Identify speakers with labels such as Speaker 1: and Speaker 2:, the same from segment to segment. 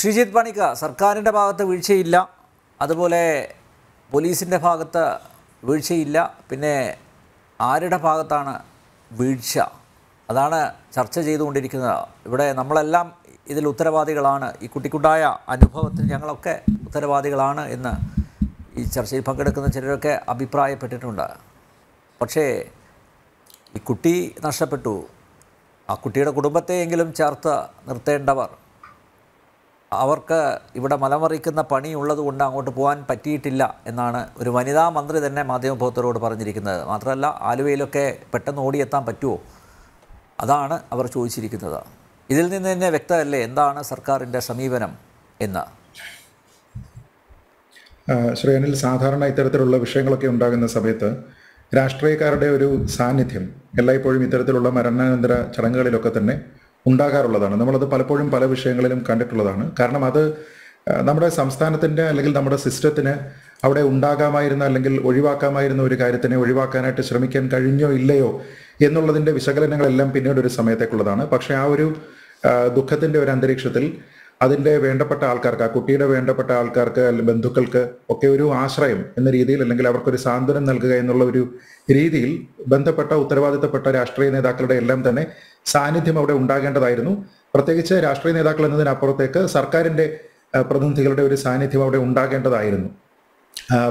Speaker 1: ശ്രീജിത്ത് പണിക്ക സർക്കാരിന്റെ ഭാഗത്ത് വീഴ്ചയില്ല. അതുപോലെ പോലീസിന്റെ ഭാഗത്ത് വീഴ്ചയില്ല. പിന്നെ ആരുടെ ഭാഗത്താണ് വീഴ്ച? അതാണ് ചർച്ച ചെയ്തുകൊണ്ടിരിക്കുന്നത്. ഇവിടെ നമ്മളെല്ലാം ഇതിൽ ഉത്തരവാദികളാണ്. ഈ കുട്ടിക്കുണ്ടായ അനുഭവത്തിൽ ഞങ്ങളൊക്കെ ഉത്തരവാദികളാണ് എന്ന് ഈ ചർച്ചയിൽ പങ്കെടുക്കുന്ന ചിലരൊക്കെ അഭിപ്രായപ്പെട്ടിട്ടുണ്ട്. പക്ഷേ ഈ കുട്ടി നഷ്ടപ്പെട്ടു. ആ കുട്ടിയുടെ കുടുംബത്തെയെങ്കിലും ചേർത്ത് നിർത്തേണ്ടവർ അവർക്ക് ഇവിടെ മലമറിക്കുന്ന പണി ഉള്ളതുകൊണ്ട് അങ്ങോട്ട് പോകാൻ പറ്റിയിട്ടില്ല എന്നാണ് ഒരു വനിതാ മന്ത്രി തന്നെ മാധ്യമപ്രവർത്തകരോട് പറഞ്ഞിരിക്കുന്നത്. മാത്രമല്ല ആലുവയിലൊക്കെ പെട്ടെന്ന് ഓടിയെത്താൻ പറ്റുമോ? അതാണ് അവർ ചോദിച്ചിരിക്കുന്നത്. ഇതിൽ നിന്ന് തന്നെ വ്യക്തമല്ലേ എന്താണ് സർക്കാരിന്റെ സമീപനം എന്ന്?
Speaker 2: ശ്രീയനിൽ സാധാരണ ഇത്തരത്തിലുള്ള വിഷയങ്ങളൊക്കെ ഉണ്ടാകുന്ന സമയത്ത് രാഷ്ട്രീയക്കാരുടെ ഒരു സാന്നിധ്യം എല്ലായ്പ്പോഴും ഇത്തരത്തിലുള്ള മരണാനന്തര ചടങ്ങുകളിലൊക്കെ തന്നെ ഉണ്ടാകാറുള്ളതാണ്. നമ്മളത് പലപ്പോഴും പല വിഷയങ്ങളിലും കണ്ടിട്ടുള്ളതാണ്. കാരണം അത് നമ്മുടെ സംസ്ഥാനത്തിന്റെ അല്ലെങ്കിൽ നമ്മുടെ സിസ്റ്റത്തിന് അവിടെ ഉണ്ടാകാമായിരുന്ന അല്ലെങ്കിൽ ഒഴിവാക്കാമായിരുന്ന ഒരു കാര്യത്തിനെ ഒഴിവാക്കാനായിട്ട് ശ്രമിക്കാൻ കഴിഞ്ഞോ ഇല്ലയോ എന്നുള്ളതിന്റെ വിശകലനങ്ങളെല്ലാം പിന്നീട് ഒരു സമയത്തേക്കുള്ളതാണ്. പക്ഷേ ആ ഒരു ദുഃഖത്തിന്റെ ഒരു അന്തരീക്ഷത്തിൽ അതിന്റെ വേണ്ടപ്പെട്ട ആൾക്കാർക്ക് ആ കുട്ടിയുടെ വേണ്ടപ്പെട്ട ആൾക്കാർക്ക് ബന്ധുക്കൾക്ക് ഒക്കെ ഒരു ആശ്രയം എന്ന രീതിയിൽ അല്ലെങ്കിൽ അവർക്കൊരു സാന്ത്വനം നൽകുക എന്നുള്ള ഒരു രീതിയിൽ ബന്ധപ്പെട്ട ഉത്തരവാദിത്തപ്പെട്ട രാഷ്ട്രീയ നേതാക്കളുടെ എല്ലാം തന്നെ സാന്നിധ്യം അവിടെ ഉണ്ടാകേണ്ടതായിരുന്നു. പ്രത്യേകിച്ച് രാഷ്ട്രീയ നേതാക്കൾ എന്നതിനപ്പുറത്തേക്ക് സർക്കാരിന്റെ പ്രതിനിധികളുടെ ഒരു സാന്നിധ്യം അവിടെ ഉണ്ടാകേണ്ടതായിരുന്നു.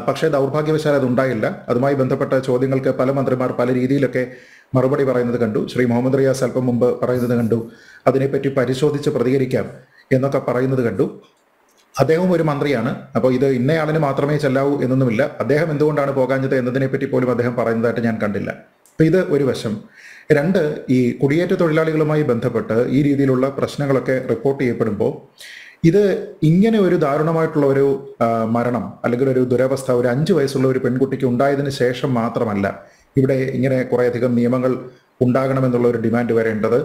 Speaker 2: പക്ഷേ ദൗർഭാഗ്യവശാൽ അത് ഉണ്ടായില്ല. അതുമായി ബന്ധപ്പെട്ട ചോദ്യങ്ങൾക്ക് പല മന്ത്രിമാർ പല രീതിയിലൊക്കെ മറുപടി പറയുന്നത് കണ്ടു. ശ്രീ മുഹമ്മദ് റിയാസ് അല്പം മുമ്പ് പറയുന്നത് കണ്ടു. അതിനെപ്പറ്റി പരിശോധിച്ച് പ്രതികരിക്കാം. എന്നൊക്കെ പറയുന്നത് കണ്ടു. അദ്ദേഹം ഒരു മന്ത്രിയാണ്. അപ്പോൾ ഇത് ഇന്നയാളിന് മാത്രമേ ചെല്ലാവൂ എന്നൊന്നുമില്ല. അദ്ദേഹം എന്തുകൊണ്ടാണ് പോകാഞ്ഞത് എന്നതിനെപ്പറ്റി പോലും അദ്ദേഹം പറയുന്നതായിട്ട് ഞാൻ കണ്ടില്ല. അപ്പൊ ഇത് ഒരു വശം. രണ്ട് ഈ കുടിയേറ്റ തൊഴിലാളികളുമായി ബന്ധപ്പെട്ട് ഈ രീതിയിലുള്ള പ്രശ്നങ്ങളൊക്കെ റിപ്പോർട്ട് ചെയ്യപ്പെടുമ്പോൾ ഇത് ഇങ്ങനെ ഒരു ദാരുണമായിട്ടുള്ള ഒരു മരണം അല്ലെങ്കിൽ ഒരു ദുരവസ്ഥ ഒരു അഞ്ച് വയസ്സുള്ള ഒരു പെൺകുട്ടിക്ക് ഉണ്ടായതിന് ശേഷം മാത്രമല്ല ഇവിടെ ഇങ്ങനെ കുറേയധികം നിയമങ്ങൾ ഉണ്ടാകണമെന്നുള്ള ഒരു ഡിമാൻഡ് വരേണ്ടത്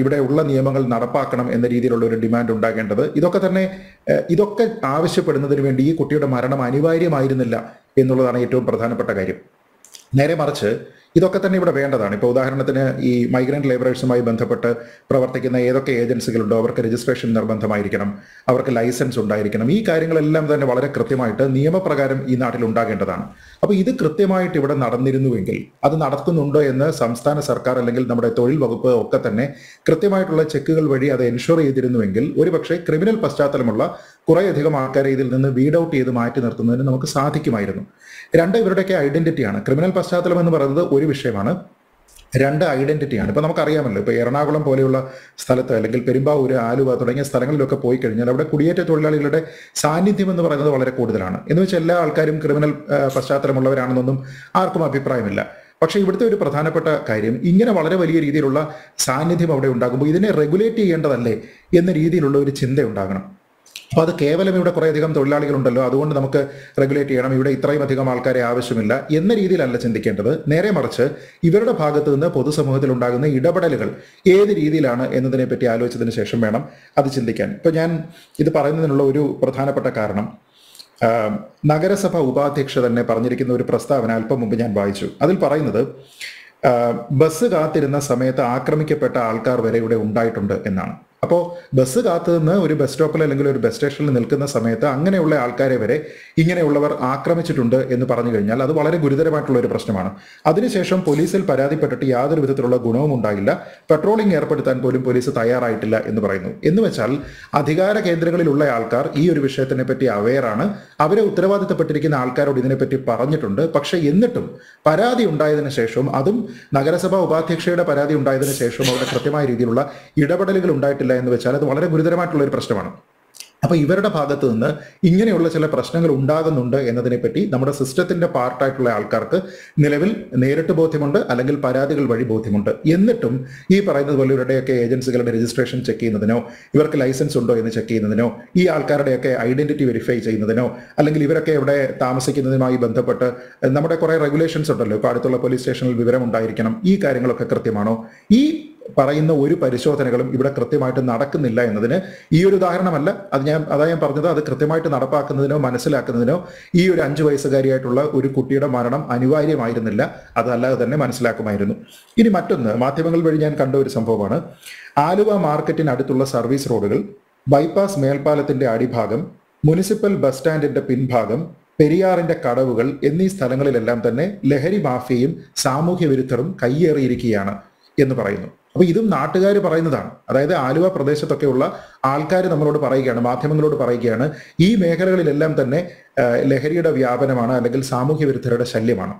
Speaker 2: ഇവിടെ ഉള്ള നിയമങ്ങൾ നടപ്പാക്കണം എന്ന രീതിയിലുള്ള ഒരു ഡിമാൻഡ് ഉണ്ടാകേണ്ടത്. ഇതൊക്കെ തന്നെ ഇതൊക്കെ ആവശ്യപ്പെടുന്നതിന് വേണ്ടി ഈ കുട്ടിയുടെ മരണം അനിവാര്യമായിരുന്നില്ല എന്നുള്ളതാണ് ഏറ്റവും പ്രധാനപ്പെട്ട കാര്യം. നേരെ മറിച്ച് ഇതൊക്കെ തന്നെ ഇവിടെ വേണ്ടതാണ്. ഇപ്പോൾ ഉദാഹരണത്തിന് ഈ മൈഗ്രന്റ് ലേബറേഴ്സുമായി ബന്ധപ്പെട്ട് പ്രവർത്തിക്കുന്ന ഏതൊക്കെ ഏജൻസികളുണ്ടോ അവർക്ക് രജിസ്ട്രേഷൻ നിർബന്ധമായിരിക്കണം അവർക്ക് ലൈസൻസ് ഉണ്ടായിരിക്കണം. ഈ കാര്യങ്ങളെല്ലാം തന്നെ വളരെ കൃത്യമായിട്ട് നിയമപ്രകാരം ഈ നാട്ടിൽ ഉണ്ടാകേണ്ടതാണ്. അപ്പോൾ ഇത് കൃത്യമായിട്ട് ഇവിടെ നടന്നിരുന്നുവെങ്കിൽ അത് നടക്കുന്നുണ്ടോ എന്ന് സംസ്ഥാന സർക്കാർ അല്ലെങ്കിൽ നമ്മുടെ തൊഴിൽ വകുപ്പ് ഒക്കെ തന്നെ കൃത്യമായിട്ടുള്ള ചെക്കുകൾ വഴി അത് എൻഷുർ ചെയ്തിരുന്നുവെങ്കിൽ ഒരുപക്ഷെ ക്രിമിനൽ പശ്ചാത്തലമുള്ള കുറേയധികം ആൾക്കാരെ ഇതിൽ നിന്ന് വീഡ് ഔട്ട് ചെയ്ത് മാറ്റി നിർത്തുന്നതിന് നമുക്ക് സാധിക്കുമായിരുന്നു. രണ്ട് ഇവരുടെയൊക്കെ ഐഡന്റിറ്റിയാണ് ക്രിമിനൽ പശ്ചാത്തലം എന്ന് പറയുന്നത് ഒരു വിഷയമാണ്. രണ്ട് ഐഡന്റിറ്റിയാണ് ഇപ്പൊ നമുക്കറിയാമല്ലോ ഇപ്പൊ എറണാകുളം പോലെയുള്ള സ്ഥലത്ത് അല്ലെങ്കിൽ പെരുമ്പാവൂര് ആലുവ തുടങ്ങിയ സ്ഥലങ്ങളിലൊക്കെ പോയി കഴിഞ്ഞാൽ അവിടെ കുടിയേറ്റ തൊഴിലാളികളുടെ സാന്നിധ്യം എന്ന് പറയുന്നത് വളരെ കൂടുതലാണ്. എന്ന് വെച്ചാൽ എല്ലാ ആൾക്കാരും ക്രിമിനൽ പശ്ചാത്തലമുള്ളവരാണെന്നൊന്നും ആർക്കും അഭിപ്രായമില്ല. പക്ഷേ ഇവിടുത്തെ ഒരു പ്രധാനപ്പെട്ട കാര്യം ഇങ്ങനെ വളരെ വലിയ രീതിയിലുള്ള സാന്നിധ്യം അവിടെ ഉണ്ടാകുമ്പോൾ ഇതിനെ റെഗുലേറ്റ് ചെയ്യേണ്ടതല്ലേ എന്ന രീതിയിലുള്ള ഒരു ചിന്ത ഉണ്ടാകണം. അപ്പോൾ അത് കേവലം ഇവിടെ കുറേയധികം തൊഴിലാളികളുണ്ടല്ലോ. അതുകൊണ്ട് നമുക്ക് റെഗുലേറ്റ് ചെയ്യണം. ഇവിടെ ഇത്രയും അധികം ആൾക്കാരെ ആവശ്യമില്ല എന്ന രീതിയിലല്ല ചിന്തിക്കേണ്ടത്. നേരെ മറിച്ച് ഇവരുടെ ഭാഗത്തു നിന്ന് പൊതുസമൂഹത്തിൽ ഉണ്ടാകുന്ന ഇടപെടലുകൾ ഏത് രീതിയിലാണ് എന്നതിനെ പറ്റി ആലോചിച്ചതിന് ശേഷം വേണം അത് ചിന്തിക്കാൻ. ഇപ്പൊ ഞാൻ ഇത് പറയുന്നതിനുള്ള ഒരു പ്രധാനപ്പെട്ട കാരണം നഗരസഭ ഉപാധ്യക്ഷ തന്നെ പറഞ്ഞിരിക്കുന്ന ഒരു പ്രസ്താവന അല്പം മുമ്പ് ഞാൻ വായിച്ചു. അതിൽ പറയുന്നത് ബസ് കാത്തിരുന്ന സമയത്ത് ആക്രമിക്കപ്പെട്ട ആൾക്കാർ വരെ ഇവിടെ ഉണ്ടായിട്ടുണ്ട് എന്നാണ്. അപ്പോൾ ബസ് കാത്തു നിന്ന് ഒരു ബസ് സ്റ്റോപ്പിൽ അല്ലെങ്കിൽ ഒരു ബസ് സ്റ്റേഷനിൽ നിൽക്കുന്ന സമയത്ത് അങ്ങനെയുള്ള ആൾക്കാരെ വരെ ഇങ്ങനെയുള്ളവർ ആക്രമിച്ചിട്ടുണ്ട് എന്ന് പറഞ്ഞു കഴിഞ്ഞാൽ അത് വളരെ ഗുരുതരമായിട്ടുള്ള ഒരു പ്രശ്നമാണ്. അതിനുശേഷം പോലീസിൽ പരാതിപ്പെട്ടിട്ട് യാതൊരു വിധത്തിലുള്ള ഗുണവും ഉണ്ടായില്ല. പെട്രോളിംഗ് ഏർപ്പെടുത്താൻ പോലും പോലീസ് തയ്യാറായിട്ടില്ല എന്ന് പറയുന്നു. എന്ന് വെച്ചാൽ അധികാര കേന്ദ്രങ്ങളിലുള്ള ആൾക്കാർ ഈ ഒരു വിഷയത്തിനെ പറ്റി അവെയറാണ് അവരെ ഉത്തരവാദിത്തപ്പെട്ടിരിക്കുന്ന ആൾക്കാരോട് ഇതിനെപ്പറ്റി പറഞ്ഞിട്ടുണ്ട്. പക്ഷേ എന്നിട്ടും പരാതി ഉണ്ടായതിനു ശേഷവും അതും നഗരസഭാ ഉപാധ്യക്ഷയുടെ പരാതി ഉണ്ടായതിനു ശേഷവും അവിടെ കൃത്യമായ രീതിയിലുള്ള ഇടപെടലുകൾ ഉണ്ടായിട്ടില്ല എന്ന് വെച്ചാൽ അത് വളരെ ഗുരുതരമായിട്ടുള്ള ഒരു പ്രശ്നമാണ്. അപ്പൊ ഇവരുടെ ഭാഗത്ത് നിന്ന് ഇങ്ങനെയുള്ള ചില പ്രശ്നങ്ങൾ ഉണ്ടാകുന്നുണ്ട് എന്നതിനെപ്പറ്റി നമ്മുടെ സിസ്റ്റത്തിന്റെ പാർട്ടായിട്ടുള്ള ആൾക്കാർക്ക് നിലവിൽ നേരിട്ട് ബോധ്യമുണ്ട് അല്ലെങ്കിൽ പരാതികൾ വഴി ബോധ്യമുണ്ട്. എന്നിട്ടും ഈ പറയുന്നത് പോലെ ഇവരുടെയൊക്കെ ഏജൻസികളുടെ രജിസ്ട്രേഷൻ ചെക്ക് ചെയ്യുന്നതിനോ ഇവർക്ക് ലൈസൻസ് ഉണ്ടോ എന്ന് ചെക്ക് ചെയ്യുന്നതിനോ ഈ ആൾക്കാരുടെയൊക്കെ ഐഡന്റിറ്റി വെരിഫൈ ചെയ്യുന്നതിനോ അല്ലെങ്കിൽ ഇവരൊക്കെ ഇവിടെ താമസിക്കുന്നതുമായി ബന്ധപ്പെട്ട് നമ്മുടെ കുറെ റെഗുലേഷൻസ് ഉണ്ടല്ലോ. ഇപ്പോൾ അടുത്തുള്ള പോലീസ് സ്റ്റേഷനിൽ വിവരം ഉണ്ടായിരിക്കണം ഈ കാര്യങ്ങളൊക്കെ കൃത്യമാണോ? ഈ പറയുന്ന ഒരു പരിശോധനകളും ഇവിടെ കൃത്യമായിട്ട് നടക്കുന്നില്ല എന്നതിന് ഈ ഒരു ഉദാഹരണമല്ല. അത് ഞാൻ അതാ ഞാൻ പറഞ്ഞത് അത് കൃത്യമായിട്ട് നടപ്പാക്കുന്നതിനോ മനസ്സിലാക്കുന്നതിനോ ഈ ഒരു അഞ്ചു വയസ്സുകാരിയായിട്ടുള്ള ഒരു കുട്ടിയുടെ മരണം അനിവാര്യമായിരുന്നില്ല. അതല്ലാതെ തന്നെ മനസ്സിലാക്കുമായിരുന്നു. ഇനി മറ്റൊന്ന് മാധ്യമങ്ങൾ വഴി ഞാൻ കണ്ട ഒരു സംഭവമാണ്. ആലുവ മാർക്കറ്റിനടുത്തുള്ള സർവീസ് റോഡുകൾ ബൈപ്പാസ് മേൽപ്പാലത്തിന്റെ അടിഭാഗം മുനിസിപ്പൽ ബസ് സ്റ്റാൻഡിന്റെ പിൻഭാഗം പെരിയാറിന്റെ കടവുകൾ എന്നീ സ്ഥലങ്ങളിലെല്ലാം തന്നെ ലഹരി മാഫിയയും സാമൂഹ്യ വിരുദ്ധരും കയ്യേറിയിരിക്കുകയാണ് എന്ന് പറയുന്നു. അപ്പൊ ഇതും നാട്ടുകാർ പറയുന്നതാണ്. അതായത് ആലുവ പ്രദേശത്തൊക്കെയുള്ള ആൾക്കാർ നമ്മളോട് പറയുകയാണ് മാധ്യമങ്ങളോട് പറയുകയാണ് ഈ മേഖലകളിലെല്ലാം തന്നെ ലഹരിയുടെ വ്യാപനമാണ് അല്ലെങ്കിൽ സാമൂഹ്യ വിരുദ്ധരുടെ ശല്യമാണ്.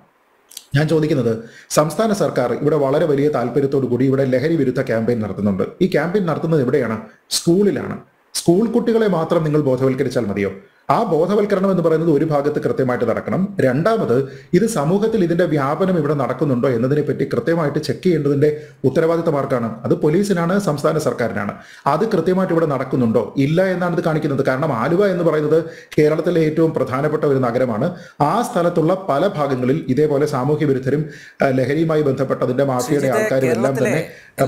Speaker 2: ഞാൻ ചോദിക്കുന്നത് സംസ്ഥാന സർക്കാർ ഇവിടെ വളരെ വലിയ താല്പര്യത്തോടു കൂടി ഇവിടെ ലഹരി വിരുദ്ധ ക്യാമ്പയിൻ നടത്തുന്നുണ്ട്. ഈ ക്യാമ്പയിൻ നടത്തുന്നത് എവിടെയാണ്? സ്കൂളിലാണ്. സ്കൂൾ കുട്ടികളെ മാത്രം നിങ്ങൾ ബോധവൽക്കരിച്ചാൽ മതിയോ? ആ ബോധവൽക്കരണം എന്ന് പറയുന്നത് ഒരു ഭാഗത്ത് കൃത്യമായിട്ട് നടക്കണം. രണ്ടാമത് ഇത് സമൂഹത്തിൽ ഇതിന്റെ വ്യാപനം ഇവിടെ നടക്കുന്നുണ്ടോ എന്നതിനെ പറ്റി കൃത്യമായിട്ട് ചെക്ക് ചെയ്യേണ്ടതിന്റെ ഉത്തരവാദിത്തം ആർക്കാണ് അത് പോലീസിനാണ് സംസ്ഥാന സർക്കാരിനാണ്. അത് കൃത്യമായിട്ട് ഇവിടെ നടക്കുന്നുണ്ടോ? ഇല്ല എന്നാണ് ഇത് കാണിക്കുന്നത്. കാരണം ആലുവ എന്ന് പറയുന്നത് കേരളത്തിലെ ഏറ്റവും പ്രധാനപ്പെട്ട ഒരു നഗരമാണ്. ആ സ്ഥലത്തുള്ള പല ഭാഗങ്ങളിൽ ഇതേപോലെ സാമൂഹ്യ വിരുദ്ധരും ലഹരിയുമായി ബന്ധപ്പെട്ട അതിന്റെ മാഫിയയുടെ
Speaker 1: ശ്രീജിത്തെ,
Speaker 2: ആൾക്കാരും എല്ലാം തന്നെ